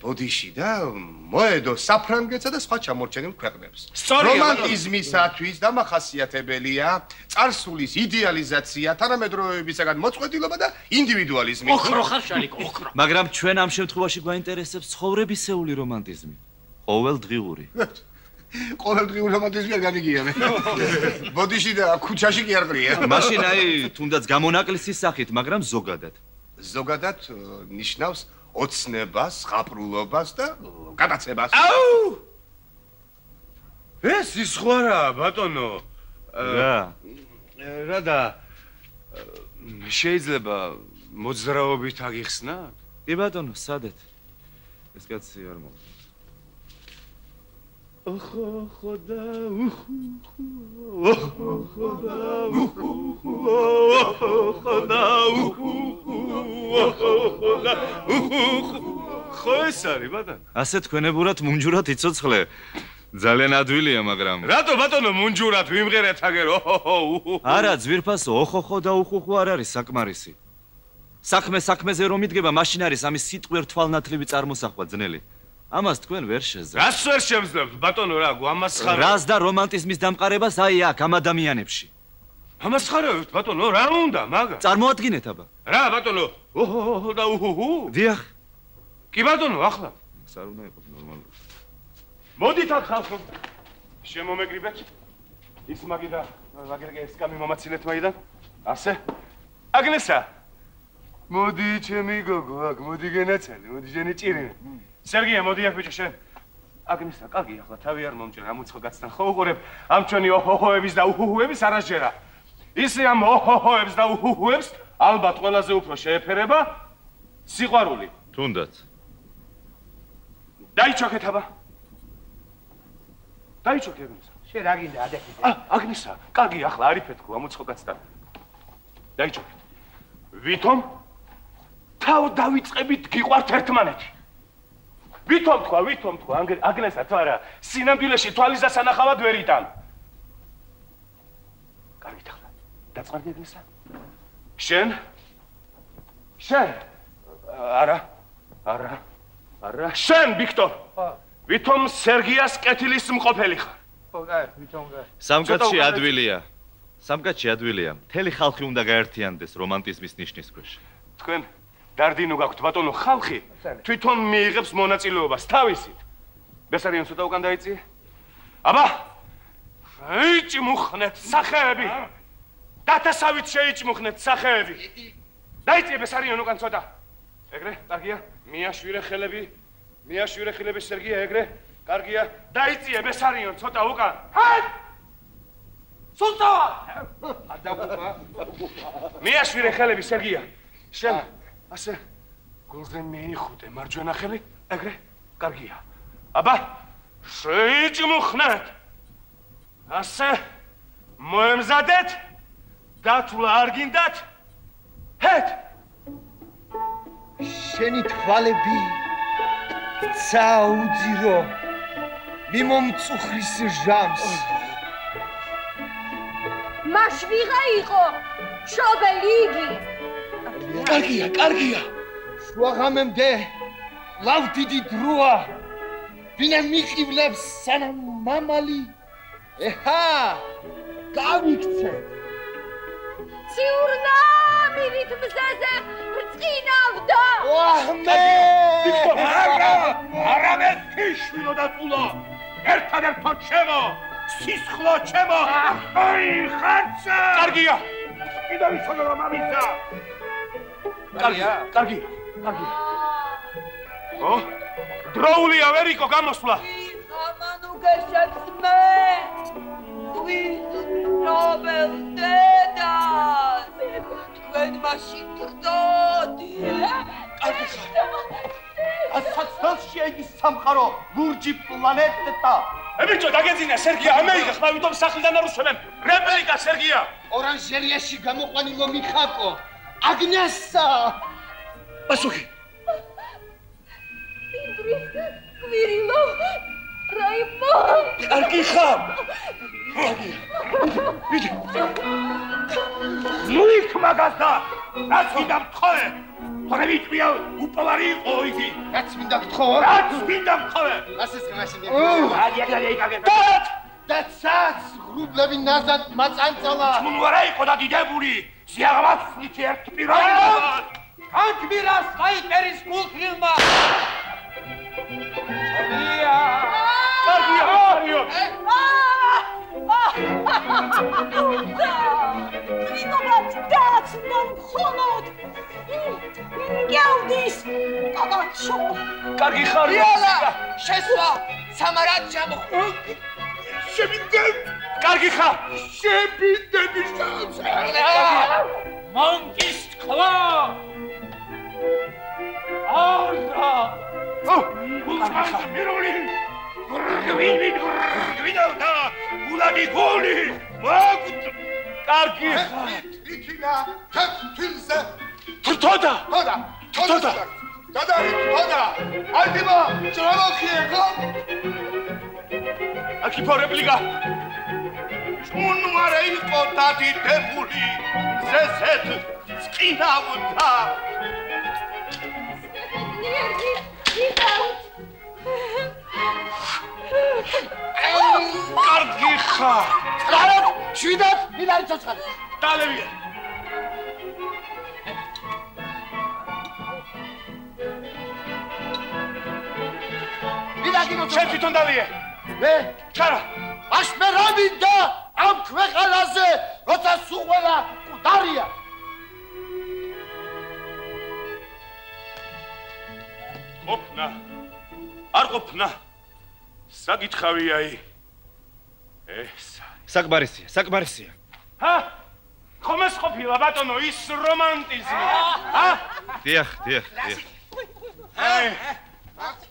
ოდიში და მოედო საფრანგეთსა და სხვა ჩამორჩენილ ქვეყნებს. რომანტიზმისათვის დამახასიათებელია წარსულის იდეალიზაცია, თანამედროვეობისაგან მოწყვეტილობა და ინდივიდუალიზმი. ოქრო ხარ შალიკო, ოქრო. მაგრამ ჩვენ ამ შემთხვევაში გვაინტერესებს ცხოვრებისეული რომანტიზმი. ყოველდღიური. ყოველდღიური რომანტიზმი არ განიგია მე. ბოდიში და ქუჩაში კი არ ყრია. მაშინ აი თუნდაც გამონაკლისის სახით, მაგრამ ზოგადად. ზოგადად ნიშნავს ოცნებას, ხაპრულობას და გადაცებას. აუ! ეს ის არა, ბატონო? რა? რა და შეიძლება მოძრაობით აგიხსნა? კი ბატონო, სადეთ? ეს კაცი არ მოვა. ოხო ხოდა უხუ ოხო ხოდა უხუ ოხო ხოდა უხუ ოხო ხოდა უხუ ხო ეს არის ბატონო? ასე თქვენებურად მუნჯურად იცოცხლე. ძალიან ადვილია მაგრამ რატო ბატონო მუნჯურად ვიმღერეთ აგერო ოჰო არა ძვირფასო ოხოხო და უხუხუ არ არის საკმარისი. საქმე საქმეზე რომ იდგება მაშინ არის ამის სიტყვერ თვალნათლივი წარმოსახვა ძნელი ამას თქვენ ვერ შეძლებს. რას ვერ შემძლებთ, ბატონო რა, გვამასხარებ. რას და რომანტიზმის დამყარებას აი აქ ამ ადამიანებში. ამასხარებთ, ბატონო, რა უნდა, მაგა? წარმოადგინეთ აბა. რა, ბატონო? ოჰო და უჰუ. დიახ. კი ბატონო, ახლა. ეს არ უნდა იყოს ნორმალური. მოდით აქ ხალხო. შემომეგრიბეთ. ის მაგი და მაგერგე ეს კამი მომაცილეთ მაიდან. ასე? აგნესა. მოდი ჩემი გოგო, აქ მოდი გენაცალე, მოდი შენი ჭირინე. სერგია მოდი აქ ბიჭო შენ აგნესა კარგი ახლა თავი არ მომჭრა ამ უცხო გაცთან ხო უყურებ ამ ჩვენი ოჰოჰოების და უჰუჰუების არაჟერა ისე ამ ოჰოჰოებს და უჰუჰუებს ალბათ ყველაზე უფრო შეეფერება სიყვარული თუნდაც დაიჩოქეთ აბა. დაიჩოქე აგნესა. შენ რა გინდა ადექი? ა, აგნესა, კარგი, ახლა არიფეთ ხო, ამოცხო კაცთან. დაიჩოქეთ. ვითომ თავ დავიწყებით გიყვართ ერთმანეთი. ვითომ თქვა, ვითომ თქვა, აგნესა თუ არა, სინამდვილეში თვალის დასანახავად ვერ იტან. კარგი ახლა. დაწყარდი აგნესა? შენ? შენ? არა. არა. არა. შენ, ვიქტორ. ვითომ სერგიას კეთილის მყოფელი ხარ? ხო, კაი, ვითომ კაი. სამკაცში ადვილია. სამკაცში ადვილია. მთელი ხალხი უნდა გაერთიანდეს რომანტიზმის ნიშნის ქვეშ. თქვენ დარდინო გაქვთ ბატონო ხალხი თვითონ მიიღებს მონაწილეობას თავისით. ბესარიონ ცოტა უკან დაიწიე. აბა! ეჭმუხნეთ სახეები. დათასავით შეიჭმუხნეთ სახეები. დაიწიე ბესარიონ უკან ცოტა. ეგრე, კარგია. მიაშვირე ხელები. მიაშვირე ხელები სერგია ეგრე. კარგია. დაიწიე ბესარიონ ცოტა უკან. ჰაი! სულტავა! ადაგუპა. მიაშვირე ხელები სერგია. შენ ასე გულზე მიიხუტე მარჯვენა ხელი, ეგრე? კარგია. აბა, შეიჭმუხნეთ. ასე მოემზადეთ? დათვლა არ გინდათ? ჰეთ! შენი თვალები წაუძირო მიმომწუხრის ჟამს მას ვიღა იყო შობელი იგი კარგია კარგია. შუაღამემდე ლავ დიდი დროა. ვინა მიყივლებს სანამ მამალი. ეჰა გავიქცე ციურნა მივით მზეზე ბრწყინავდა ვაჰმე ვიქტორ არა არამე ფიშვინო და წულო. ერთადერთო ჩემო სისხლო ჩემო. აი ხარცა კარგია. კიდე ვიცოდო რომ ამისა კარგია კარგია კარგია ო? დროულია ვერიკო გამოსვლა. ამანუ გეშებს მე ნობელ დედას? თქვენ მაშინ გდოდი კარგი. ასაც დალში იგი სამყარო ლურჯი პლანეტა ებიჭო დაგეძინა სერგია ამეიღე ხმა ვითომ სახლიდან არუსვემ რეპლიკა სერგია. ორანჟერიაში გამოყვანი მომიხაკო აგნესა პასუხი! ინდრის კვირილო რაიმონ კარგი. ხარ ნუ იქ მაგასდა რაც მინდა მთხოვე? თორე ვიტყვია უპოვარი იყო იგი. რაც მინდა გთხოვ რაც მინდა მთხოვე? ასეც მაშინ ადი ადი ადი კაგე დაცაც ღრუბლები ნაზად მაწანწალა ნუ არა იყო და დიდებული სიაღმაცნით ერთ პიროვნებად ანკბირა სნაიპერის გულხილმა კარგია კარგია მარიო ვინovat დაც მომხოლოდ გიალდის კაბაჩო კარგი ხარ იალა შესვა სამარად ჯამო შევიდებ კარგი ხარ შევიდები შანსი მონკის თქვა არა ო გულხა მირული გვინი გვინავდა გულადი გული მაგ კარგი იქინა თეთრილზე. თრთოდა თოდა. თოდა გადარი თოდა. ალტიმა ჭრალოხიე ხო აკი ფორებლიგა უნმარე იყო დადი დებული ზესეთ წინავდა ნიერი იდაუთ კარგი ხარ კარგ შვიდად მიდარი ცოცხალი. დალევია. მიდადი შენ თვითონ დალიე მე ჩარა აშ მე რა მინდა ამ ქვეყანაზე როცა სუღველა კუდარია ყოფნა არ ყოფნა. საკითხავია ი ეს საკმარისია საკმარისია. ჰა? ხომ ეს ყოფილა ბატონო ის რომანტიზმი? ჰა? დიახ დიახ დიახ. აი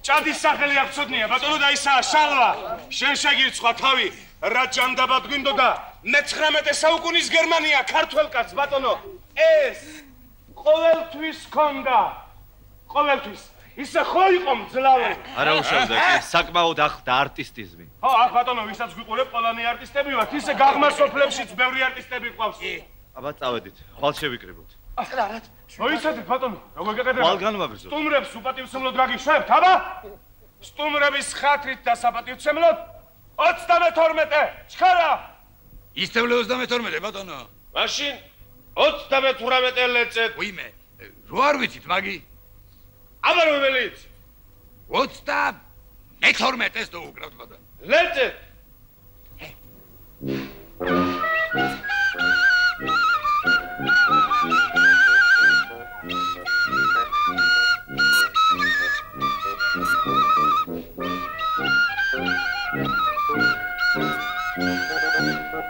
ჭადის სახელი აქვს ცოდნია ბატონო და ისაა შალვა. შენ შეგირცხვა თავი. რა ჯანდაბად გვინდოდა მე-19 საუკუნის გერმანია ქართველ კაცს ბატონო. ეს ყოველთვის ქონდა ყოველთვის. ისე ხო იყო მძლავრი? არა უშავდა კი საკმაოდ ახლდა არტისტიზმი. ხო ახ ბატონო ვისაც გვიყურებ ყველანი არტისტები ვართ ისე გაღმა სოფლებშიც ბევრი არტისტები ყავს. აბა წავედით. ხვალ შევიკრიბოთ აკრარად მოიცადეთ ბატონო როგორ გეკეთება ხვალგან ვაგრძო სტუმრებს უპატივცემლოდ გაგიშვებთ აბა? სტუმრების ხათრით და საპატივცემლოდ 32 ჩქარა ისწავლე 32 ბატონო. მაშინ 38 ლეწეთ. ვიმე რო არ ვიცით მაგი? აბა რომელიც 32 ეს თუ უკრავთ ბატონო. ლეწეთ